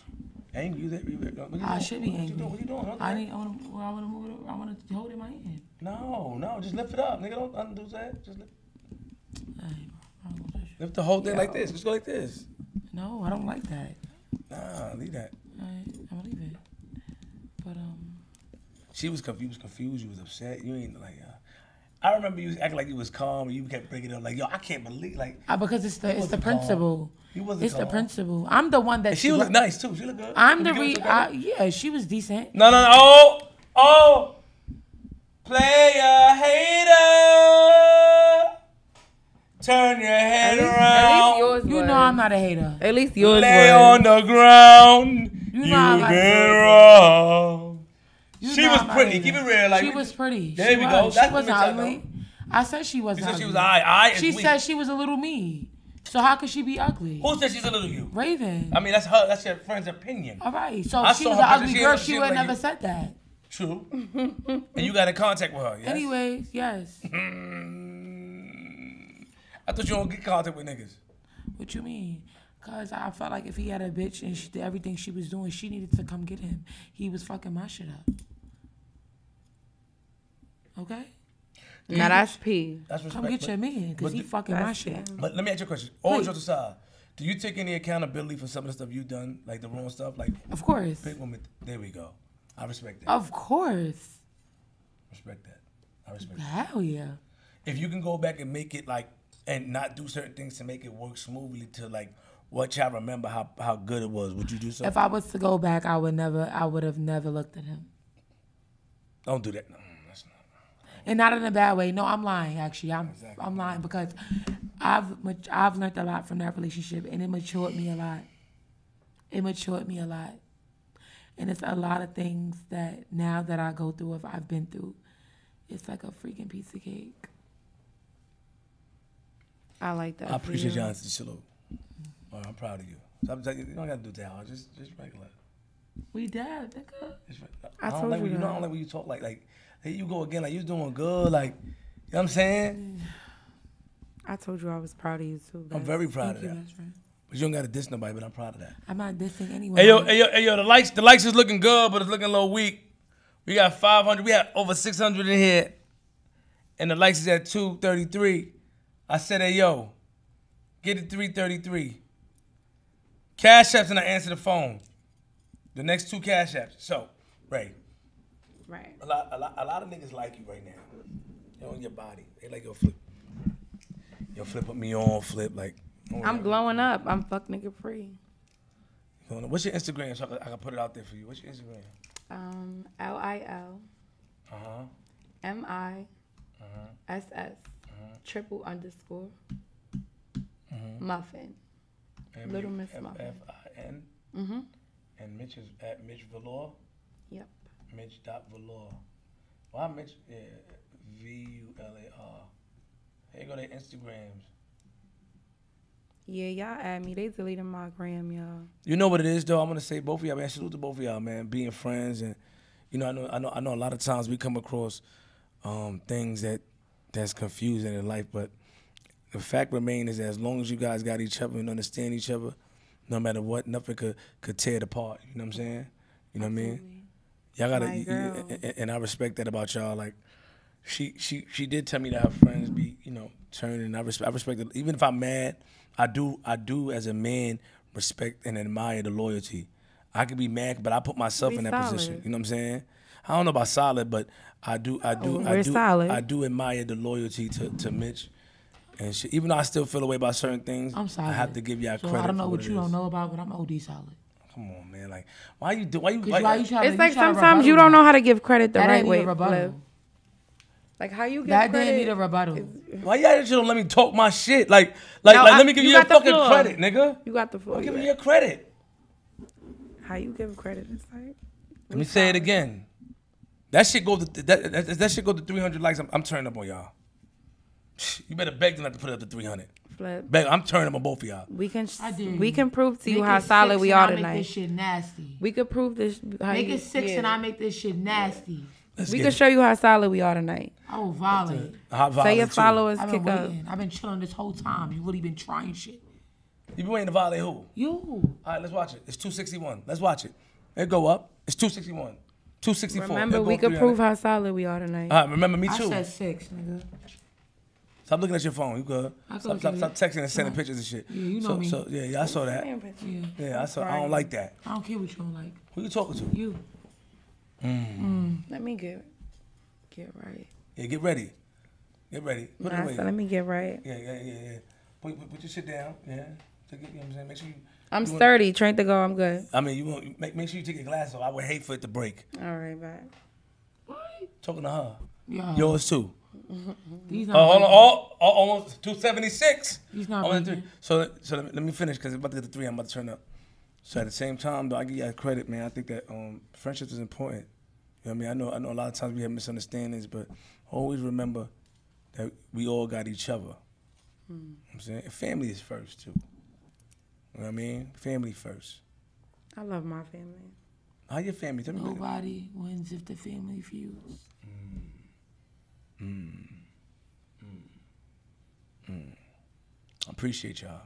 Angry. You there? You there? What you I doing? should be what You angry. doing? What you doing? Don't I that. need. I want to. I want to move it. I want to hold it in my hand. No, no. Just lift it up, nigga. Don't undo that. Just lift, lift the whole thing like this. Just go like this. No, I don't like that. Nah, leave that. I'm gonna leave it. But um, She was confused. Confused. You was upset. You ain't like. Uh, I remember you acting like you was calm. and You kept bringing it up like, yo, I can't believe like. I, because it's the it's the principle. He wasn't It's the calm. principle. I'm the one that And she looked nice too. She looked good. I'm the re. give her some I, yeah, she was decent. No, no, no. Oh, oh. Player hater. Turn your head least, around. yours You know I'm not a hater. At least yours Lay was. on the ground. You You know been wrong. You She was pretty. Keep it real, like, she was pretty. There she we was. go. She That's wasn't ugly. I said she wasn't. You said she was ugly. I. I She weak. said she was a little me. So how could she be ugly? Who said she's a little you? Raven. I mean, that's her. That's your friend's opinion. All right. So I if she was an ugly She girl. She she would like never you. said that. True. and you got in contact with her. Yes? Anyways, yes. Hmm. I thought you don't get contact with niggas. What you mean? Cause I felt like if he had a bitch and she did everything she was doing, she needed to come get him. He was fucking my shit up. Okay, Now that's P. That's respect. come get but- your man, cause he the- fucking my That's shit. But let me ask you a question. All Please. jokes aside, do you take any accountability for some of the stuff you've done, like the wrong stuff? Like, Of course, big woman. There we go. I respect that. of course. respect that. I respect that. Hell yeah. If you can go back and make it like, and not do certain things to make it work smoothly to like what y'all remember how how good it was, would you do so? If I was to go back, I would never. I would have never looked at him, Don't do that. No, that's not. and not in a bad way. No, I'm lying. Actually, I'm Exactly. I'm lying because I've I've learned a lot from that relationship, and it matured me a lot. It matured me a lot, and it's a lot of things that now that I go through, if I've been through, it's like a freaking piece of cake. I like that. I appreciate you. your honesty. Salute. Well, I'm proud of you. So I'm, you don't got to do that hard. Just just regular. We dead, nigga. I don't told like you when you know I that. don't like when you talk like like here you go again like you doing good like you know what I'm saying. I told you I was proud of you too. I'm very proud Thank of you, that. But you don't gotta diss nobody, but I'm proud of that. I'm not dissing anyone. Hey yo, hey yo, hey yo, the likes the likes is looking good, but it's looking a little weak. We got 500, we got over 600 in here, and the likes is at 233. I said, hey yo, get it 333. Cash apps and I answer the phone. The next two cash apps. So, Ray, Right. a lot, a lot, a lot of niggas like you right now. You're on your body. They like your flip. Yo, flip put me on, flip like. I'm glowing up. I'm fuck nigga free. What's your Instagram so I can, put it out there for you? What's your Instagram? Um, L I L Uh huh. M I Uh-huh. S S triple underscore muffin. Little Miss Muffin. F I N. Mm-hmm. And Mitch is at Mitch Valor. Yep. Mitch dot Valor. Why Mitch? Yeah, V U L A R. Here go their Instagrams. Yeah, y'all add me. They deleted my gram, y'all. You know what it is, though. I'm gonna say both of y'all, man. Salute to both of y'all, man. Being friends, and you know, I know, I know, I know. A lot of times we come across um, things that that's confusing in life, but the fact remains is as long as you guys got each other and understand each other, no matter what, nothing could could tear it apart. You know what I'm saying? You know what I mean? Y'all gotta, My you- you- girl. and, I respect that about y'all. Like, she she she did tell me that her friends be, you know, turning. And I respect, I respect it. Even if I'm mad, I do, I do as a man respect and admire the loyalty. I could be mad, but I put myself in that solid. position. You know what I'm saying? I don't know about solid, but I do, I do, I We're do, solid. I do admire the loyalty to to Mitch. And shit. even though I still feel away about certain things, I'm sorry. I have to give y'all so credit. I don't know for what, what you don't know about, but I'm OD solid. Come on, man. Like, why you do? Why you? Cause Why, why you try It's to, like you sometimes you don't know how to give credit the That right way. need a rebuttal. Like how you give That credit? didn't need a rebuttal. why y'all just don't let me talk my shit? Like, like, No, like I- let me give you you, your fucking floor. credit, nigga. You got the floor. I'm you giving you your credit. How you give credit? It's like Let me say it again. That shit go to that, that, that shit go to 300 likes. I'm, I'm turning up on y'all. You better beg them not to put it up to 300. flip. Beg, I'm turning up on both of y'all. We can I dare we can prove to you Make how it solid six we and are I Make this tonight. shit nasty. We could prove this. How Make you, it six yeah. and I make this shit nasty. Let's We can it. show you how solid we are tonight. I will violate. Say your followers I've kick been up. I've been chilling this whole time. You really been trying shit. You been waiting to violate who? You. All right, let's watch it. It's 261. Let's watch it. It go up. It's 261. 264. Remember, It go we could 300. prove how solid we are tonight. All right, remember me too. I too. said six, nigga. Stop looking at your phone. You good? I Stop, go stop, to stop it. texting and sending pictures and shit. Yeah, you know so, me. So yeah, yeah, I saw that. Yeah. Yeah, I saw. I don't like that. I don't care what you don't like. Who you talking to? You. Mm. Mm. Let me get get right. Yeah, get ready. Get ready. Put it Nah, away. so let me get right. Yeah, yeah, yeah, yeah. Put, put, put your shit down. Yeah. Take it, you know what I'm saying? Make sure you. I'm you want- sturdy. Trained to go. I'm good. I mean, you want make make sure you take your glasses off. I would hate for it to break. All right, bye. Talking to her. Yeah. Yours too. He's Oh, not. hold on. breaking. Oh, oh, almost 276. He's not Almost three. So, so let me, let me finish because I'm about to get to three. I'm about to turn up. So at the same time, though, I give y'all credit, man. I think that um, friendship is important. You know what I mean? I know, I know a lot of times we have misunderstandings, but always remember that we all got each other. You know what I'm saying? And family is first, too. You know what I mean? Family first. I love my family. How your family? Tell me. Nobody wins if the family feuds. mm mm I appreciate y'all.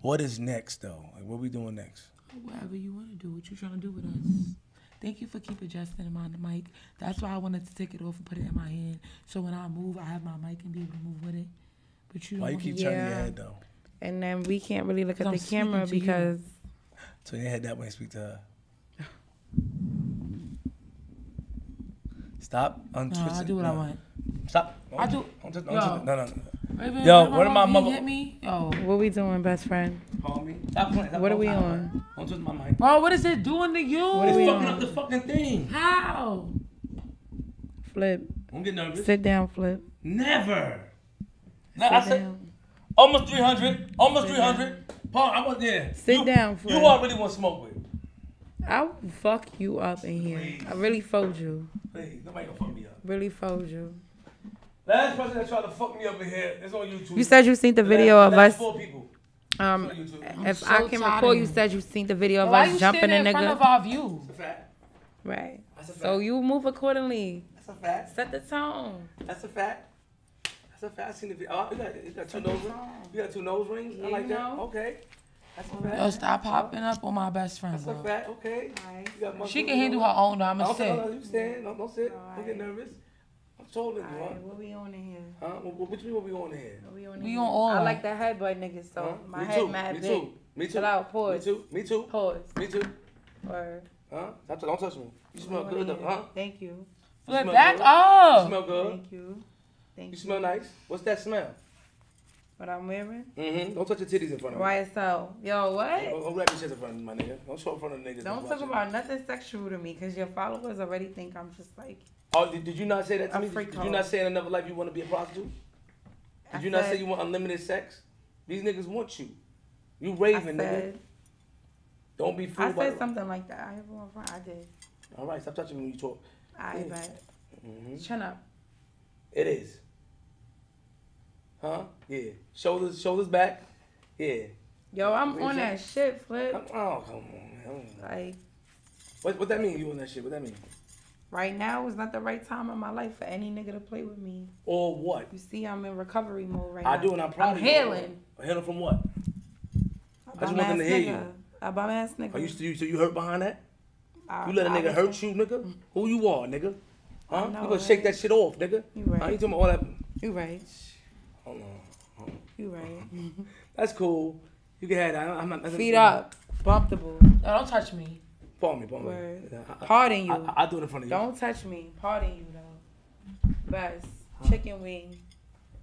What is next, though? Like, what we doing next? Whatever you want to do, what you trying to do with us. Thank you for keeping Justin in my mic. That's why I wanted to take it off and put it in my hand. So when I move, I have my mic and be able to move with it. But you don't Why you want keep me- turning your Yeah. head, though? And then we can't really look at I'm the camera speaking to you. because Turn your head that way and speak to her. Stop untwist No. I do what I want. Stop. I do- Don't don't Yo. touch- no, no, no. Raven, Yo, what am I, he mother- hit me? Yo. what we doing, best friend? Call me. Stop playing. Stop What are we playing. on? Don't touch my mic. Bro, what is it doing to you? What are It's we fucking on? up the fucking thing. How? Flip. Don't get nervous. Sit down, Flip. Never. No, I Sit said down. Almost 300. Almost 300. Paul, I was there. Sit you, down, You Fred. already want to smoke with. I'll fuck you up in here. I really fold you. Please, nobody gonna fuck me up. Really fold you. Last person that tried to fuck me up in here is on YouTube. You said you seen the The video last- of last us. Four people. Um, if so I can recall, you you. said you seen the video of Why us you jumping a standing in front nigga. of our view? That's a fact. right. That's a fact. So you move accordingly. That's a fact. Set the tone. That's a fact. That's a fact. I seen the video. Oh, you got, you got two nose rings. You got two nose rings. I Yeah, like that. know. Okay. That's a Yo, stop popping up on my best friend, That's a fact. Okay. Alright. You got muscles, She can handle her own though. I'ma what? sit. No, no, you stand. Don't, don't sit. Don't get nervous. I'm taller than you, huh? Alright, what we on in here? Huh? What, what, what you mean what we on in here? What we on in We here? on all I like that head boy nigga, so Huh? my Me head too. mad Me big. too. Me too. Chill out, pause. Me too. Me too. Pause. Me too. Or Huh? Don't touch me. You smell good though, huh? Thank you. You Flip smell back good. You smell good. Thank you. Thank You you. smell nice. What's that smell? What I'm wearing? Mm-hmm. Don't touch your titties in front of me. Why so? Yo, what? Don't, don't wrap your shit in front of me, my nigga. Don't show in front of the niggas. Don't talk about nothing sexual to me, cause your followers already think I'm just like. Oh, did, did you not say that to me? freak Did you not say in another life you want to be a prostitute? Did I you not say you want unlimited sex? These niggas want you. You I raving, nigga. said, Don't be I fooled by said something like that. I have one friend. I did. All right, stop touching me when you talk. I Yeah. bet. hmm Chin up. It is. Huh? Yeah. Shoulders, shoulders back. Yeah. Yo, I'm Wait, on is that shit, Flip. Oh, come on, man. Like What, what that mean? You on that shit? What that mean? right now is not the right time in my life for any nigga to play with me. Or what? You see, I'm in recovery mode right I now. I do, and I'm proud I'm of you. healing. Healing from what? I just want them to ass hear nigga. you. A bum ass nigga. Are you still, so you hurt behind that? I- You let a nigga was- hurt you, nigga? Who you are, nigga? Huh? You gonna shake that shit off, nigga? You right. Huh? You talking about all that? You right. Hold on. Hold on. You right. That's cool. You can have that. I'm not. Feet up. Bumpable. Yo, don't touch me. Pardon me, pardon Word. me. I, I, Pardon you. I, I do it in front of you. Don't touch me. Pardon you though. Best. Chicken wing.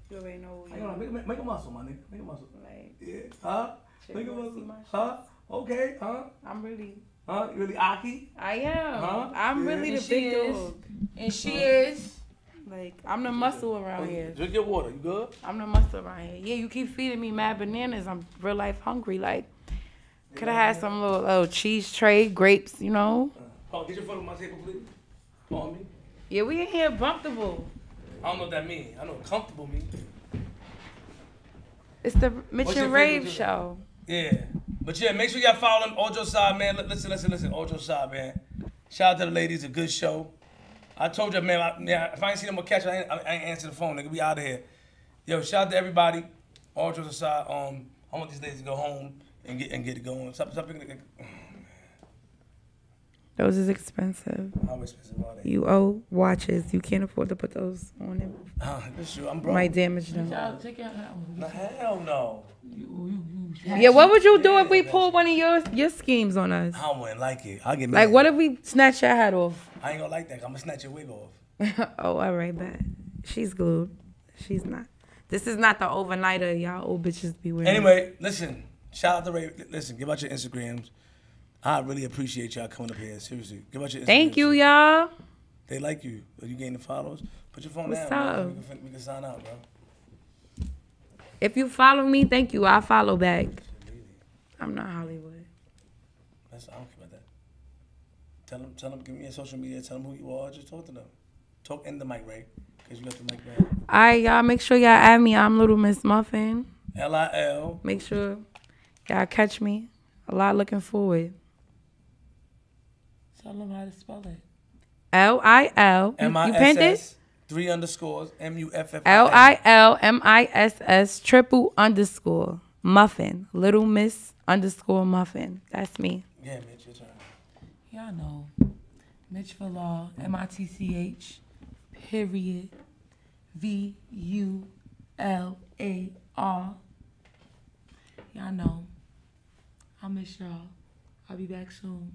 You already know who you on, are. make, make, make a muscle, my nigga. Make a muscle. Like, Yeah. Huh? Shit, Make a you muscle. my? Huh? Okay. Huh? I'm really Huh? You really Aki? I am. Huh? I'm Yeah. really the And she big is. dog. And she is. Like I'm the muscle around oh, here. Drink your water. You good? I'm the muscle around here. Yeah, you keep feeding me mad bananas. I'm real life hungry. Like, could have had some little, little cheese tray, grapes, you know? Oh, get your foot on my table, please. On me. Yeah, we in here bumpable. I don't know what that means. I know what comfortable means. It's the Mitch and Rave show. Yeah. But yeah, make sure y'all follow them. Ojo Side, man. Listen, listen, listen. Ojo Side, man. Shout out to the ladies. A good show. I told you, man. I, yeah, if I ain't see them on catch, I ain't, I ain't answer the phone. Nigga, we out of here. Yo, shout out to everybody. Ojo Side. Um, I want these ladies to go home and get and get it going. Stop, stop. Those is expensive. How expensive are they? You owe watches. You can't afford to put those on them. Uh, that's true. I'm broke. Might damage them. Y'all take your hat hell no. You, you, you. Yeah, what would you do if we pulled one of your your schemes on us? I wouldn't like it. I'll get mad. Like, what if we snatch your hat off? I ain't gonna like that. I'm gonna snatch your wig off. oh, all right, bad. She's glued. She's not. This is not the overnighter y'all old bitches be wearing. Anyway, listen. Shout out to Ray. Listen, give out your Instagrams. I really appreciate y'all coming up here. Seriously, give out your. Thank you, y'all. They like you. Are you the followers? Put your phone What's down. up? We, can, we can sign out, bro. If you follow me, thank you. I'll follow back. I'm not Hollywood. That's, I don't care about that. Tell them, tell them, give me your social media. Tell them who you are. Just talk to them. Talk in the mic, Ray, because you got the mic right. All right, y'all. Make sure y'all add me. I'm Little Miss Muffin. L I L. Make sure y'all catch me. A lot looking forward. Tell them how to spell it. L I L. You M I you pinned it? Three underscores. M U F F. L I L M I S S triple underscore muffin. Little Miss underscore muffin. That's me. Yeah, Mitch, your turn. Y'all know. Mitch Villar, M I T C H, period, V U L A R. Y'all know. I miss y'all. I'll be back soon.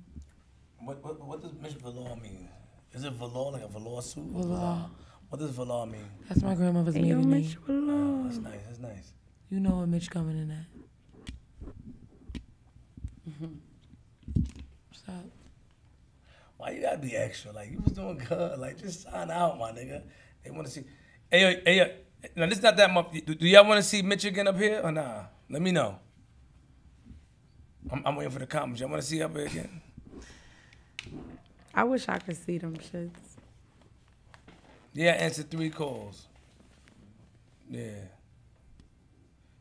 What, what, what does Mitch Velour mean? Is it velour like a velour suit? Velour. What does velour mean? That's my grandmother's Hey, yo, maiden name. Mitch Malone. Oh, that's nice. That's nice. You know what Mitch coming in at. Mm-hmm. What's up? Why you gotta be extra? Like you was doing good. Like just sign out, my nigga. They want to see. Hey, yo, hey, yo. Now this not that much. Do, do y'all want to see Mitch again up here or nah? Let me know. I'm, I'm waiting for the comments. Y'all want to see up here again? I wish I could see them shits. Yeah, answer three calls. Yeah.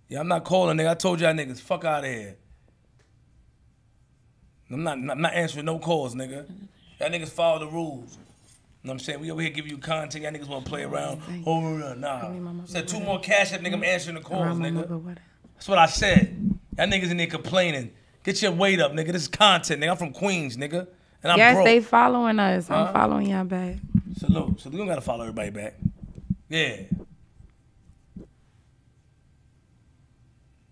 Yeah, I'm not calling, nigga. I told y'all niggas, fuck out of here. I'm not, I'm not answering no calls, nigga. Y'all niggas follow the rules. You know what I'm saying? We over here give you content. Y'all niggas want to play around. Over Oh, nah. Said two more cash up, nigga. I'm answering the calls, nigga. That's what I said. Y'all niggas in there complaining. Get your weight up, nigga. This is content, nigga. I'm from Queens, nigga. And I'm Yes, broke. they following us. I'm following y'all back. Salute. So we don't gotta follow everybody back. Yeah.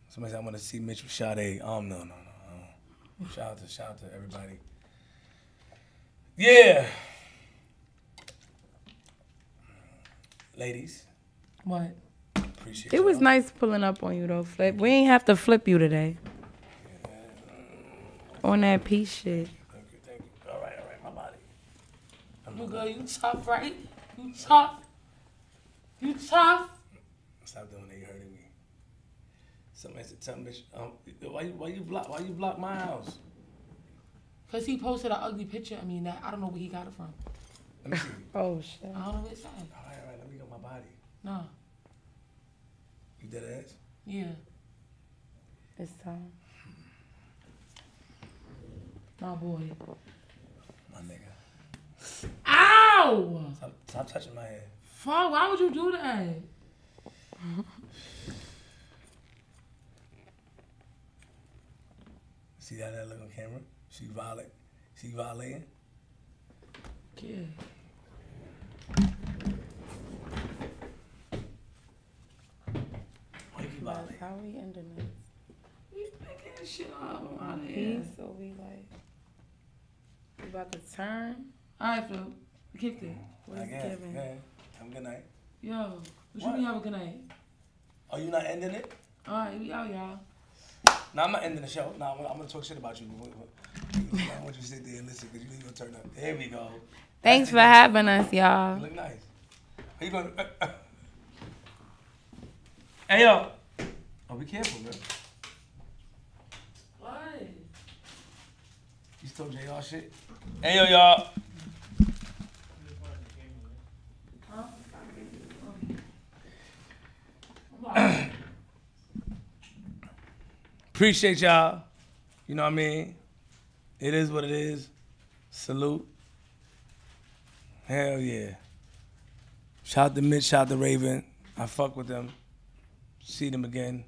Somebody said I want to see Mitch with Sade. Um, no, no, no, no. Shout out to shout out to everybody. Yeah. Ladies, What? appreciate It was y'all. nice pulling up on you though, Flip. We ain't have to flip you today. On that piece shit. Thank you, thank you. All right, all right, my body. You girl, you tough, right? You tough. You tough. Stop doing that. You hurting me. Somebody said, "Tell Mitch, um, why you why you block why you block my house?" Cause he posted an ugly picture. I mean, that I don't know where he got it from. Let me see. Oh shit. I don't know where it's at. all right, all right. Let me go my body. No. You dead ass? Yeah. It's time. My boy. My nigga. Ow! Stop, stop touching my head. Fuck, why would you do that? See how that look on camera? She violate. She violating. Yeah. Why you keep? How we ending this? We making this shit up. Out of here. Peace, so we like we about to turn. Alright, Phil. We kicked it. What's Again, giving? yeah. Have a good night. Yo, what, What? you mean have a good night? Are you not ending it? Alright, we out, y'all. No, I'm not ending the show. No, I'm, gonna- I'm gonna talk shit about you. Wait, wait. I want you to sit there and listen because you ain't gonna turn up. There we go. Thanks for having us, y'all. You look nice. Are you gonna? Uh, uh. hey yo. Oh, be careful, man. What? You stole JR shit. Hey yo, y'all. Appreciate y'all. You know what I mean? It is what it is. Salute. Hell yeah. Shout out to Mitch, shout out to Raven. I fuck with them. See them again.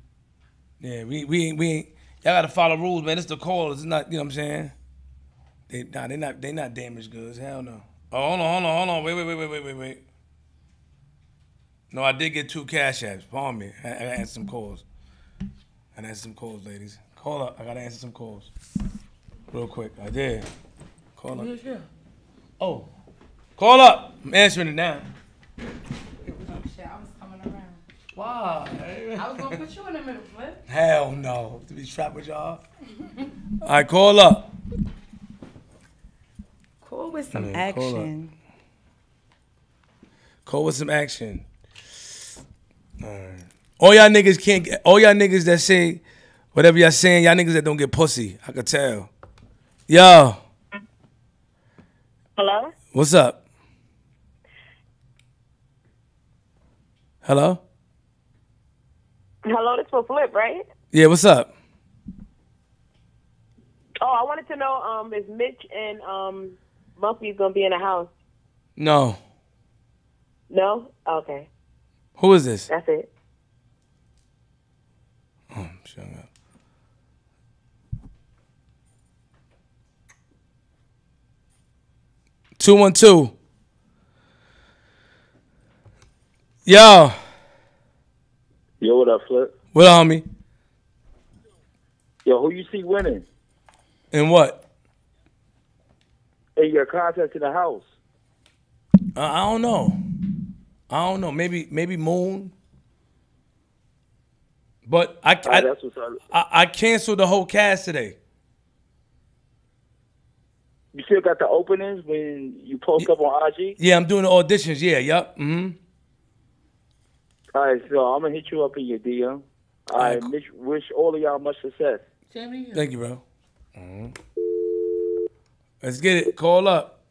Yeah, we we ain't we ain't y'all gotta follow rules, man. It's the call. It's not, you know what I'm saying? They nah, they not they not damaged goods. Hell no. Oh, hold on, hold on, hold on. Wait, wait, wait, wait, wait, wait, wait. No, I did get two cash apps. Pardon me. I, I gotta answer some calls. I gotta answer some calls, ladies. Call up. I gotta answer some calls. Real quick. I did. Call up. Yeah, yeah. Oh. Call up. I'm answering it now. Shit, I was coming around. Wow. I was gonna put you in the middle, Flip. Hell no. To be trapped with y'all. All right, call up. Call with some Yeah, call up. action. Call with some action. All y'all niggas can't get, all y'all niggas that say whatever y'all saying, y'all niggas that don't get pussy. I could tell. Yo, Hello? what's up? Hello? Hello, this for Flip, right? Yeah, what's up? Oh, I wanted to know um if Mitch and um Muffy's gonna be in the house. No. No? Okay. Who is this? That's it. Oh, shut up. Two one two. Yo, Yo, what up, Flip? what up, homie? Yo, who you see winning And what? in your contest in the house? Uh, I don't know. I don't know. Maybe maybe Moon. But I Ah, I, that's. I I canceled the whole cast today. You still got the openings when you post up on IG? Yeah, I'm doing the auditions. Yeah, yep. Mm-hmm. All right, so I'm gonna hit you up in your DM. All right, cool. wish, wish all of y'all much success. Same you. Thank you, bro. Mhm. Let's get it. Call up.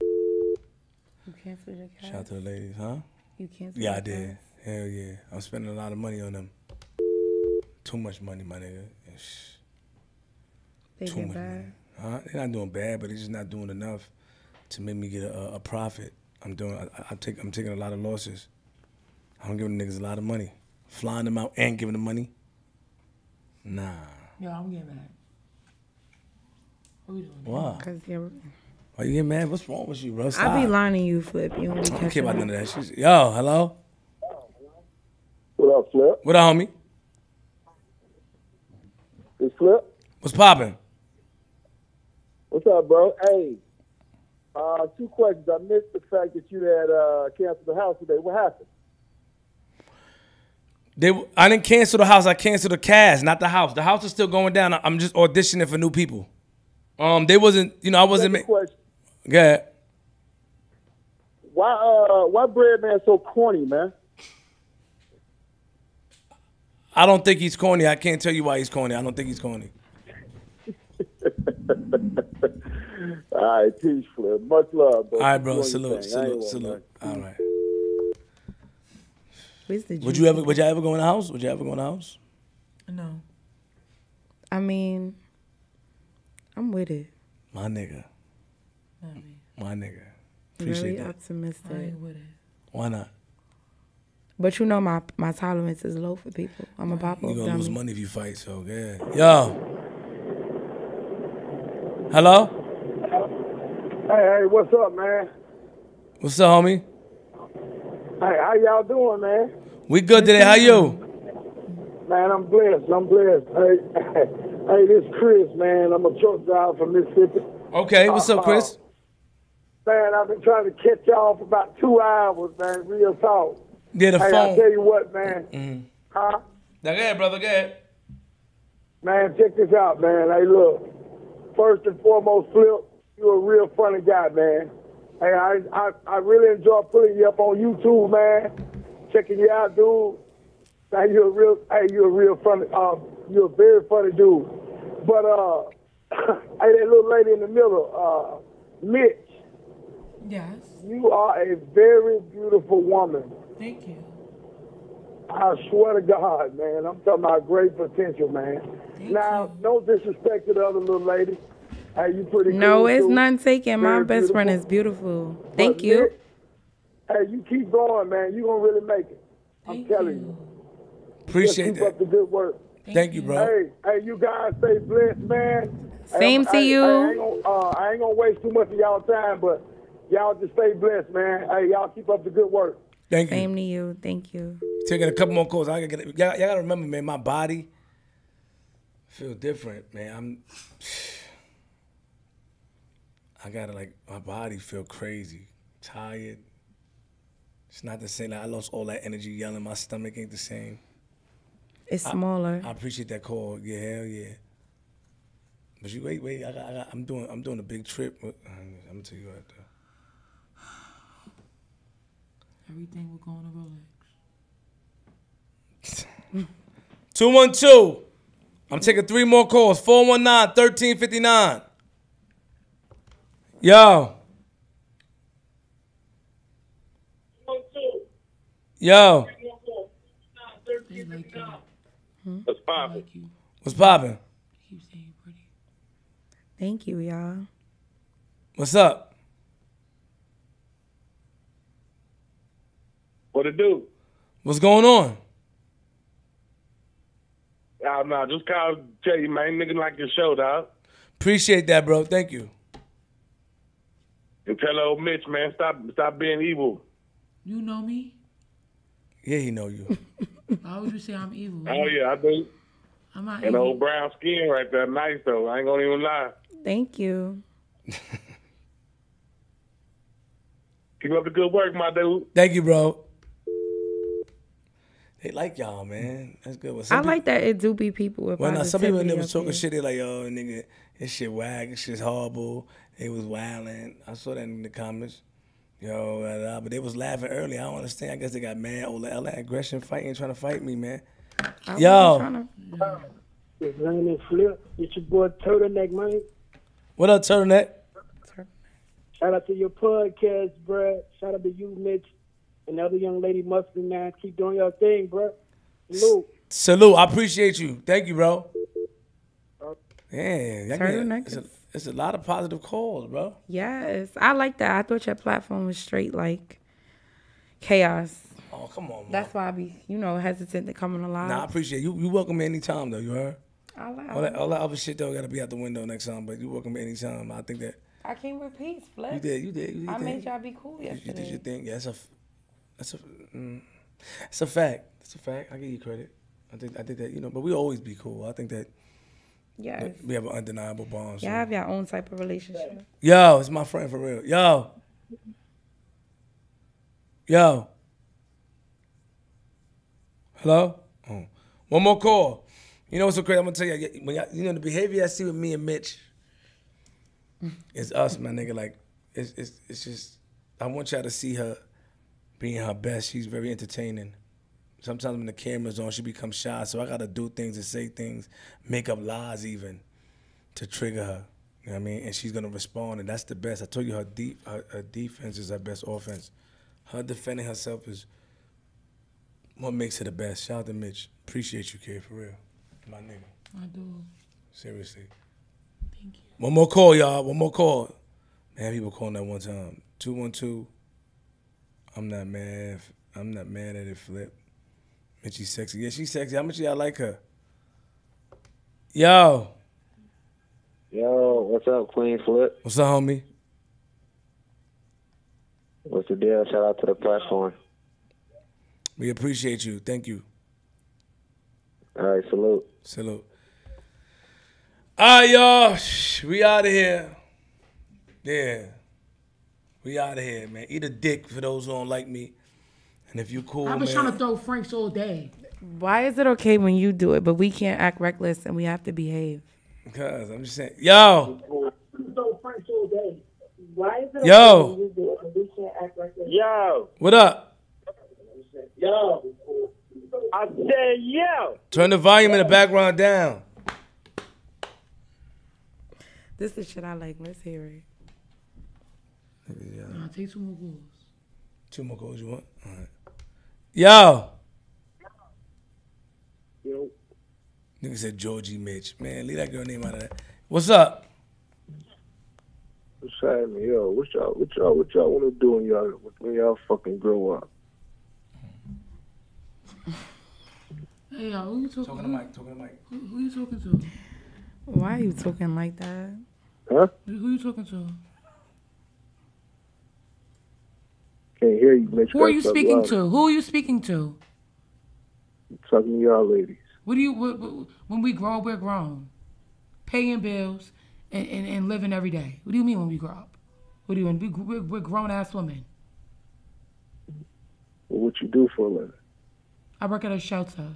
You canceled your Shout out to the ladies, huh? You canceled Yeah, I did. cast? Hell yeah. I'm spending a lot of money on them. Too much money, my nigga. Ish. They Too get much bad. money. Huh? They're not doing bad, but they're just not doing enough to make me get a, a profit. I'm doing. I, I take. I'm taking a lot of losses. I'm giving niggas a lot of money, flying them out and giving them money. Nah. Yo, I'm getting mad. What we doing? Why? Cause you're, Why you get mad? What's wrong with you, bro? Stop. I be lying to you, Flip. You don't be I don't care about up. none of that shit. Yo, hello. What up, Flip? What up, homie? It's Flip. What's poppin'? What's up, bro? Hey, uh, two questions. I missed the fact that you had uh, canceled the house today. What happened? They, I didn't cancel the house. I canceled the cast, not the house. The house is still going down. I'm just auditioning for new people. Um, they wasn't, you know, I wasn't. Second Ma- question. Go ahead. Why, uh, why Bread Man so corny, man? I don't think he's corny. I can't tell you why he's corny. I don't think he's corny. All right, peace, Flip. Much love, bro. All right, bro. doing your Salute, thing. I ain't salute, salute. All right. Where's the Would you ever? Would you ever go in the house? Would you ever go in the house? No. I mean, I'm with it. My nigga. Not me. My nigga. Appreciate Very that. optimistic. I ain't with it. Why not? But you know my my tolerance is low for people. I'm a pop You up gonna lose money if you fight. So yeah. Yo. Hello. Hey, hey, what's up, man? What's up, homie? Hey, how y'all doing, man? We good today. How you? Man, I'm blessed. I'm blessed. Hey, hey, this Chris, man. I'm a truck driver from Mississippi. Okay. What's up, uh, uh, Chris? Man, I've been trying to catch y'all for about two hours, man. Real talk. Yeah, the Hey, I phone. tell you what, man. Huh? Now, go ahead, brother. Go ahead. Man, check this out, man. Hey, look. First and foremost, Flip, you're a real funny guy, man. Hey, I, I, I really enjoy putting you up on YouTube, man. Checking you out, dude. Man, you're a real, hey, you're a real funny, uh, you're a very funny dude. But, uh, hey, that little lady in the middle, uh, Mitch, Yes. you are a very beautiful woman. Thank you. I swear to God, man, I'm talking about great potential, man. Thank now, you. no disrespect to the other little lady. Hey, you pretty No, cool, it's too. none taken. My Very best friend is beautiful. beautiful. But Thank you. Nick, Hey, you keep going, man. You're gonna really make it. I'm telling you. you. Just Appreciate keep up that. the good work. Thank you, bro. Hey, hey, you guys stay blessed, man. Same I'm- to I- you. I ain't, gonna, uh, I ain't gonna waste too much of y'all time, but y'all just stay blessed, man. Hey, y'all keep up the good work. Thank you. Same to you. Thank you. Taking a couple more calls. I gotta get. Y'all, y'all gotta remember, man. My body feel different, man. I'm. I gotta like my body feel crazy, tired. It's not the same. Like, I lost all that energy yelling. My stomach ain't the same. It's smaller. I appreciate that call. Yeah, hell yeah. But you wait, wait. I got, I got, I'm doing, I'm doing a big trip. I'm gonna tell you after. Everything will go on a Rolex. 212. I'm taking three more calls. 419 1359. Yo. Yo. They like you. What's They poppin'? like. What's poppin'? Keep saying you pretty. Thank you, y'all. What's up? What it do? What's going on? Uh, nah, just call tell you, man, nigga like your show, dog. Appreciate that, bro. Thank you. And tell old Mitch, man, stop stop being evil. You know me? Yeah, he know you. Why would you say I'm evil? Oh yeah, I do. I'm not And evil. old brown skin right there, nice though. I ain't gonna even lie. Thank you. Keep up the good work, my dude. Thank you, bro. They like y'all, man. That's good. Well, I some like that it do be people with Well, now some people positivity that was talking here. shit. They like, yo, nigga, this shit whack. This shit's horrible. They was wilding. I saw that in the comments. Yo, blah, blah, but they was laughing early. I don't understand. I guess they got mad. All that, all that aggression, fighting, trying to fight me, man. I Yo. tryna- His name is Flip. It's your boy Turtleneck, man. What up, turtleneck? Shout out to your podcast, bruh. Shout out to you, Mitch. And the other young lady must be man. Keep doing your thing, bro. Salute. Salute. I appreciate you. Thank you, bro. Yeah, that Turtle it's, a, it's a lot of positive calls, bro. Yes, I like that. I thought your platform was straight like chaos. Oh, come on, man. That's why I be, you know, hesitant to come on the live. Nah, I appreciate you. You welcome me anytime, though. You heard? I, like- All that, all that other shit though gotta be out the window next time. But you welcome me anytime. I think that I came with peace, Flip. you did. You did. You did. I your made y'all be cool You, you did yesterday. your thing. Yeah, that's a, f- that's a, mm, that's a fact. That's a fact. I give you credit. I think I think that you know, but we always be cool. I think that Yes. we have an undeniable bond. Y'all have your own type of relationship. Yo, it's my friend for real. Yo. Yo. Hello? Oh. One more call. You know what's so crazy? I'm gonna tell you, when you know the behavior I see with me and Mitch is us, my nigga. Like, it's, it's, it's just, I want y'all to see her being her best. She's very entertaining. Sometimes when the camera's on, she becomes shy, so I gotta do things and say things, make up lies even to trigger her. You know what I mean? And she's gonna respond, and that's the best. I told you her deep her, her defense is her best offense. Her defending herself is what makes her the best. Shout out to Mitch. Appreciate you, kid, for real. My nigga. I do. Seriously. Thank you. One more call, y'all. One more call. Man, people calling that one time. Two one two. I'm not mad. I'm not mad at it. Flip. And she's sexy. Yeah, she's sexy. How much y'all like her? Yo, Yo, what's up, QueenzFlip? what's up, homie? What's the deal? Shout out to the platform. We appreciate you. Thank you. All right, salute. Salute. All right, y'all. We out of here. Yeah. We out of here, man. Eat a dick for those who don't like me. And if you cool, I've been man. trying to throw Franks all day. Why is it okay when you do it, but we can't act reckless and we have to behave? Because I'm just saying, yo, Throw Franks all day. Why is it Yo. okay when you do it and we can't act like this? Yo, what up? yo. I said yo. Turn the volume in the background down. This is shit I like. Let's hear it. Nah, take two more goals. Two more goals you want? All right. Yo. Yo. Nigga said Georgie Mitch. Man, leave that girl name out of that. What's up? What's happening, yo? What y'all, what y'all, what y'all want to do when y'all, when y'all fucking grow up? Hey, y'all, who you talking, Talking to Mike. Talking to Mike. Who, who you talking to? Why are you talking like that? Huh? Who, who you talking to? Can't hear you, Mitch. Who are you speaking to? Who are you speaking to? Talking to y'all ladies. What do you? What, what, when we grow up, we're grown, paying bills and, and, and living every day. What do you mean when we grow up? What do you mean? We, we're, we're grown ass women. Well, what you do for a living? I work at a shelter.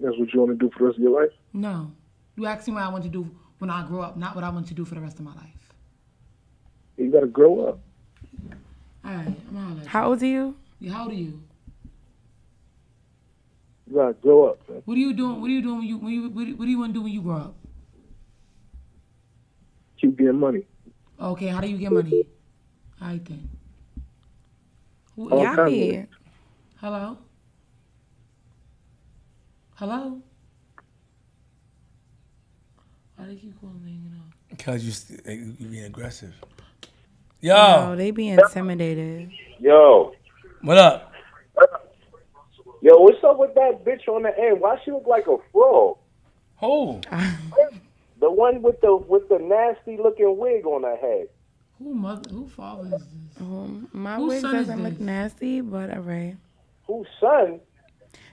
That's what you want to do for the rest of your life? No, you asked me what I want to do when I grow up, not what I want to do for the rest of my life. You gotta grow up. All right, I'm out How old are you? you. How old are you? You gotta grow up, man. What are you doing? What are you doing when you when you what do, you want to do when you grow up? Keep getting money. Okay, how do you get money? All right then. Who, All Y'all kinds of be. Hello. Hello. Why they keep calling me? You know. Because you, st- you you being aggressive. Yo, No, they be intimidated. Yo. what up? Yo, what's up with that bitch on the end? Why she look like a frog? Who? The one with the with the nasty looking wig on her head. Who mother? Who father is this? Um, my Whose wig doesn't look nasty, but alright. Whose son?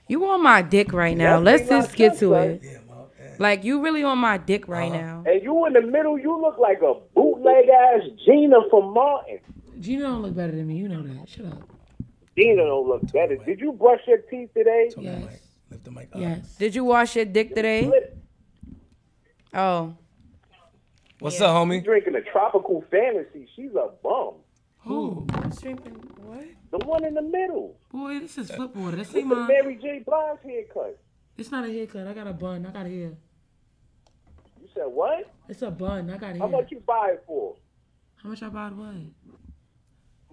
You on my dick right now. Let's just not get to son. it. Yeah. Like you really on my dick right uh-huh. now. And you in the middle, you look like a bootleg ass Gina from Martin. Gina don't look better than me. You know that. Shut up. Gina don't look better. Did you brush your teeth today? Talk to the Yes. Lift the mic up. Yes. Did you wash your dick today? Oh, What's up, You homie? drinking a tropical fantasy. She's a bum. Who? Drinking what? The one in the middle. Boy, this is uh, flip water. This With ain't the mine. Mary J. Blige haircut. It's not a haircut. I got a bun. I got a hair. You said what? It's a bun. I got it. How hair. much you buy it for? How much I bought what?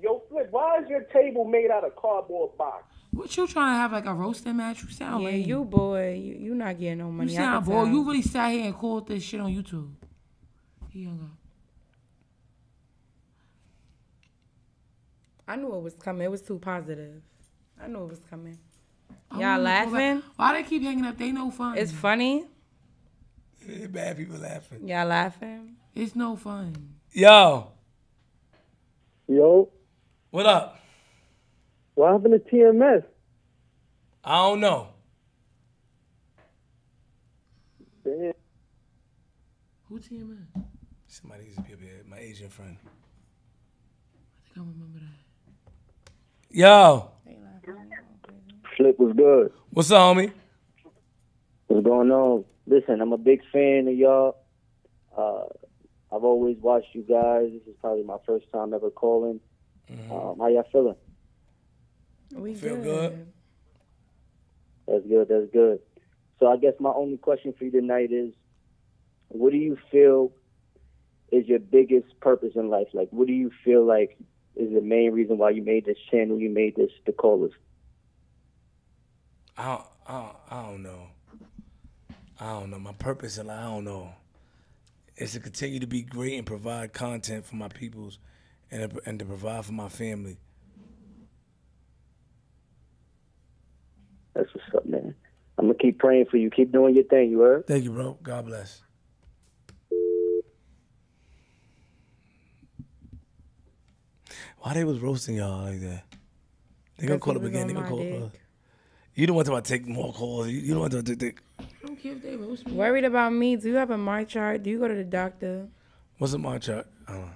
Yo, Flip, why is your table made out of cardboard box? What you trying to have like a roasting match? You sound Yeah, lame. you boy, you, you not getting no You money. I sound can boy. You really sat here and called this shit on YouTube. He hung up. I knew it was coming. It was too positive. I knew it was coming. I Y'all wanna go back- laughing? Why they keep hanging up? They no fun. It's funny. Bad people laughing. Y'all laughing? It's no fun. Yo, Yo, what up? what happened to TMS? I don't know. Damn. Who TMS? Somebody used to be up here. My Asian friend. I think I remember that. Yo, Hey laughing. Flip was good. what's up, homie? What's going on? Listen, I'm a big fan of y'all. Uh, I've always watched you guys. This is probably my first time ever calling. Um, how y'all feeling? We Feel good. good? That's good. That's good. So I guess my only question for you tonight is, what do you feel is your biggest purpose in life? Like, what do you feel like is the main reason why you made this channel? You made this the callers. I don't, I don't, I don't know. I don't know. My purpose and I don't know. Is to continue to be great and provide content for my peoples and, to- and to provide for my family. That's what's up, man. I'm gonna keep praying for you. Keep doing your thing. You heard? Thank you, bro. God bless. Why they was roasting y'all like that? They gonna call up again. They gonna call dick. up. You don't want to take more calls. You, you don't want to take. I don't care if they roast me. Worried about me? Do you have a MyChart? Do you go to the doctor? What's a MyChart? I don't know.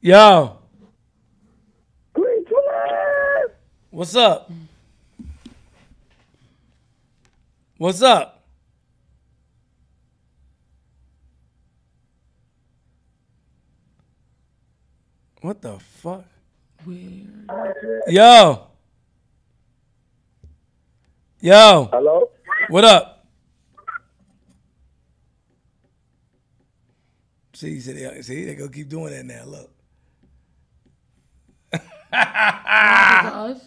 Yo, what's up? What's up? What the fuck? Where? Yo. Yo. Hello? What up? See, see, they, see, they gonna keep doing that now. Look. To us?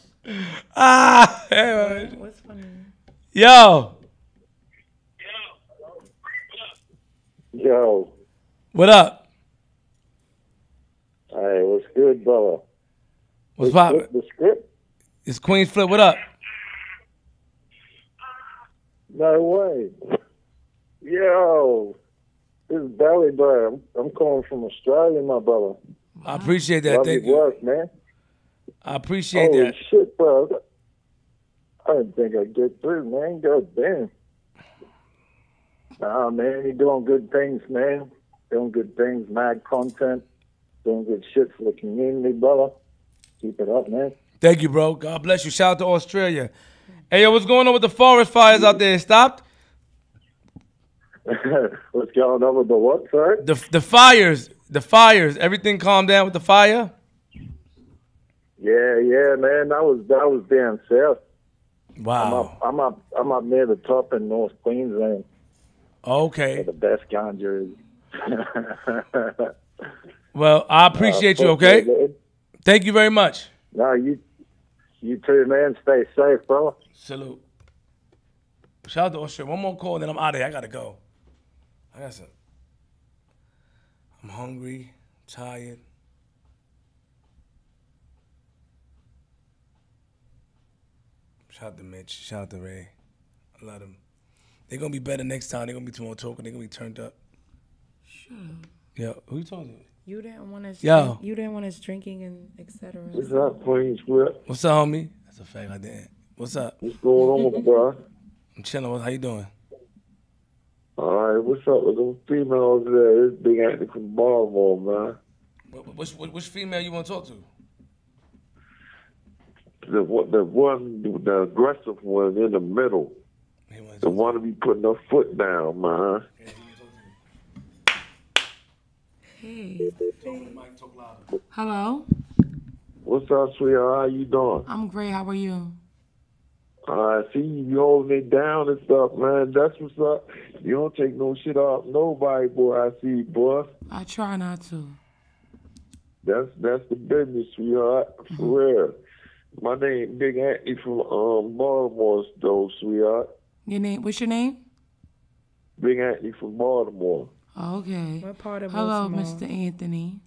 Ah, hey, What's funny? yo, Yo, what up? hey, what's good, brother? What's poppin'? The script? It's QueenzFlip. What up? No way. Yo, this is Belly Boy. I'm, I'm calling from Australia, my brother. I appreciate that. Love Thank you. work, man. I appreciate Holy that. shit, bro. I didn't think I'd get through, man. God damn. Nah, man, you're doing good things, man. Doing good things, mad content, doing good shit for the community, brother. Keep it up, man. Thank you, bro. God bless you. Shout out to Australia. Hey, yo, what's going on with the forest fires out there? It Stopped? What's going on with the what, sir? The the fires, the fires. Everything calmed down with the fire. Yeah, yeah, man. That was that was down south. I'm Wow. up, I'm up, I'm up near the top in North Queensland. Okay. The best ganja is. Well, I appreciate you. Uh, Okay. man. Thank you very much. No, you, you too, man. Stay safe, brother. Salute. Shout out to Australia. One more call, and then I'm out of here. I gotta go. I got some. I'm hungry, tired. Shout out to Mitch. Shout out to Ray. I love them. They're gonna be better next time. They're gonna be too more talking. They're gonna be turned up. Shut up. Yeah, who you talking to? You didn't want us. Yo. Drink, you didn't want us drinking and etc. What's up, QueenzFlip? What's up, homie? That's a fact. I didn't. What's up? What's going on, bro? I'm chilling. How you doing? All right, what's up with those females there? This big acting from Baltimore, man. Wh- Which, which, which female you want to talk to? The one, the one, the aggressive one in the middle. The one to be putting her foot down, man. Hey. Hello. What's up, sweetheart? How you doing? I'm great. How are you? I see you holding it down and stuff, man. That's what's up. You don't take no shit off nobody, boy. I see, boy. I try not to. That's that's the business, sweetheart. For real. My name Big Anthony from um Baltimore, though, sweetheart. Your name? What's your name? Big Anthony from Baltimore. Oh, okay. What part of Hello, Baltimore? Mr. Anthony.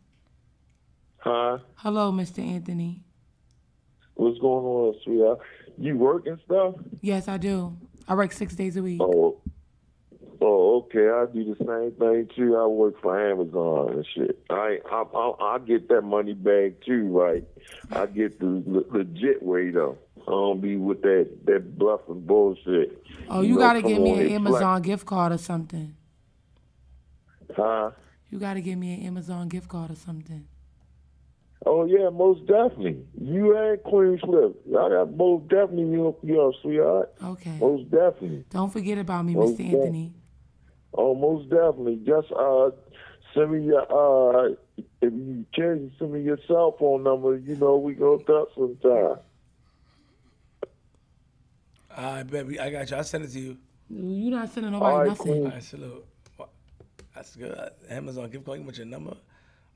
Huh? Hello, Mr. Anthony. What's going on, sweetheart? You work and stuff? Yes, I do. I work six days a week. Oh, oh, okay. I do the same thing too. I work for Amazon and shit. I, I, I, I get that money back too, right? I get the le- legit way though. I don't be with that that bluffing bullshit. Oh, you know, gotta give me an Amazon gift card or something. Huh? You gotta give me an Amazon gift card or something. Oh yeah, most definitely. You and QueenzFlip. I got most definitely you your sweetheart. Okay. Most definitely. Don't forget about me, Mr. De- Anthony. Oh, most definitely. Just uh send me your uh if you can send me your cell phone number, you know we go talk sometime. All right, baby, I got you. I'll send it to you. You're not sending nobody All right, nothing. Queen. All right, salute. That's good. Amazon gift card, you want your number?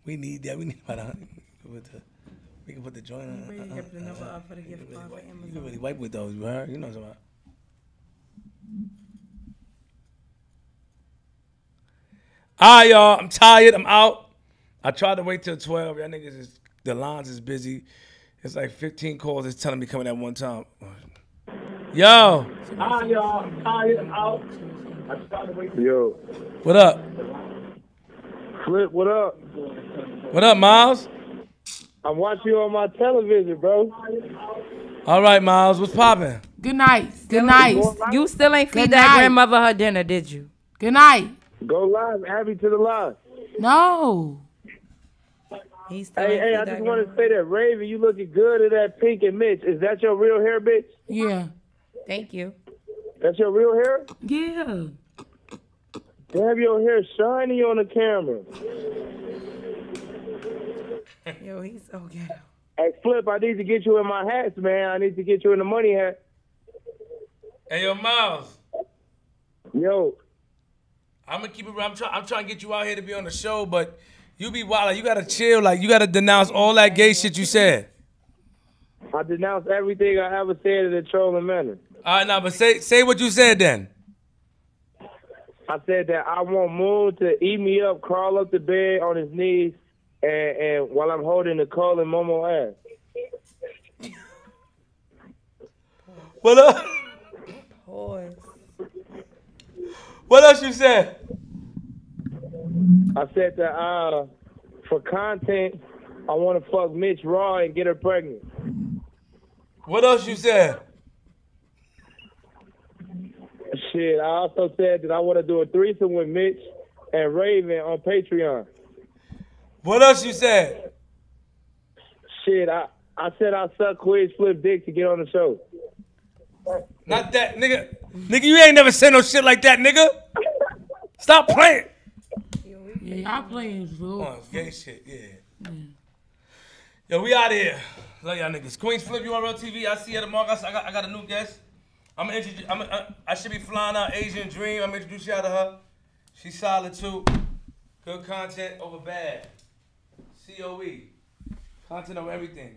We need that. We need about 100 with the. We can put the joint on. Ready to uh, the number up for the gift card for Amazon. You can really wipe with those, man. You know what I'm about. All right, y'all. I'm tired. I'm out. I tried to wait till 12. Y'all niggas is, the lines is busy. It's like 15 calls. is telling me coming at one time. Yo. Hi, y'all. I'm tired. I'm out. I tried to wait. Yo. What up? Flip, what up? What up, Miles? I'm watching you on my television, bro. All right, Miles. What's popping? Good night. Good night. You still ain't feed Good that night. grandmother her dinner, did you? Good night. Go live. Add me to the live. No. He still Hey, ain't hey, feed I that just want to grandmother. say that Raven, you looking good in that pink and Mitch. Is that your real hair, bitch? Yeah. Thank you. That's your real hair? Yeah. Damn, your hair shiny on the camera. Yo, he's so ghetto. Hey, Flip, I need to get you in my hats, man. I need to get you in the money hat. Hey, yo, Miles. Yo, I'm gonna keep it. real. I'm trying. I'm trying to get you out here to be on the show, but you be wild. You gotta chill. Like you gotta denounce all that gay shit you said. I denounce everything I ever said in a trolling manner. All right, now, but say say what you said then. I said that I want Moon to eat me up, crawl up the bed on his knees, and, and while I'm holding Nicole and Momo ass. What up? Boy. What else you said? I said that uh, for content, I want to fuck Mitch raw and get her pregnant. What else you said? Shit, I also said that I want to do a threesome with Mitch and Raven on Patreon. What else you said? Shit, I, I said I suck QueenzFlip Dick to get on the show. Not that, nigga. Nigga, you ain't never said no shit like that, nigga. Stop playing. Yeah, y'all playing, fool. Oh, gay shit, yeah. Yo, we out here. Love y'all niggas. QueenzFlip, you on Real TV? I see you tomorrow. I got, I got a new guest. I'm gonna introduce. I'm, I, uh, I should be flying out Asian Dream. I'm gonna introduce y'all to her. She's solid too. Good content over bad. COE. Content of everything.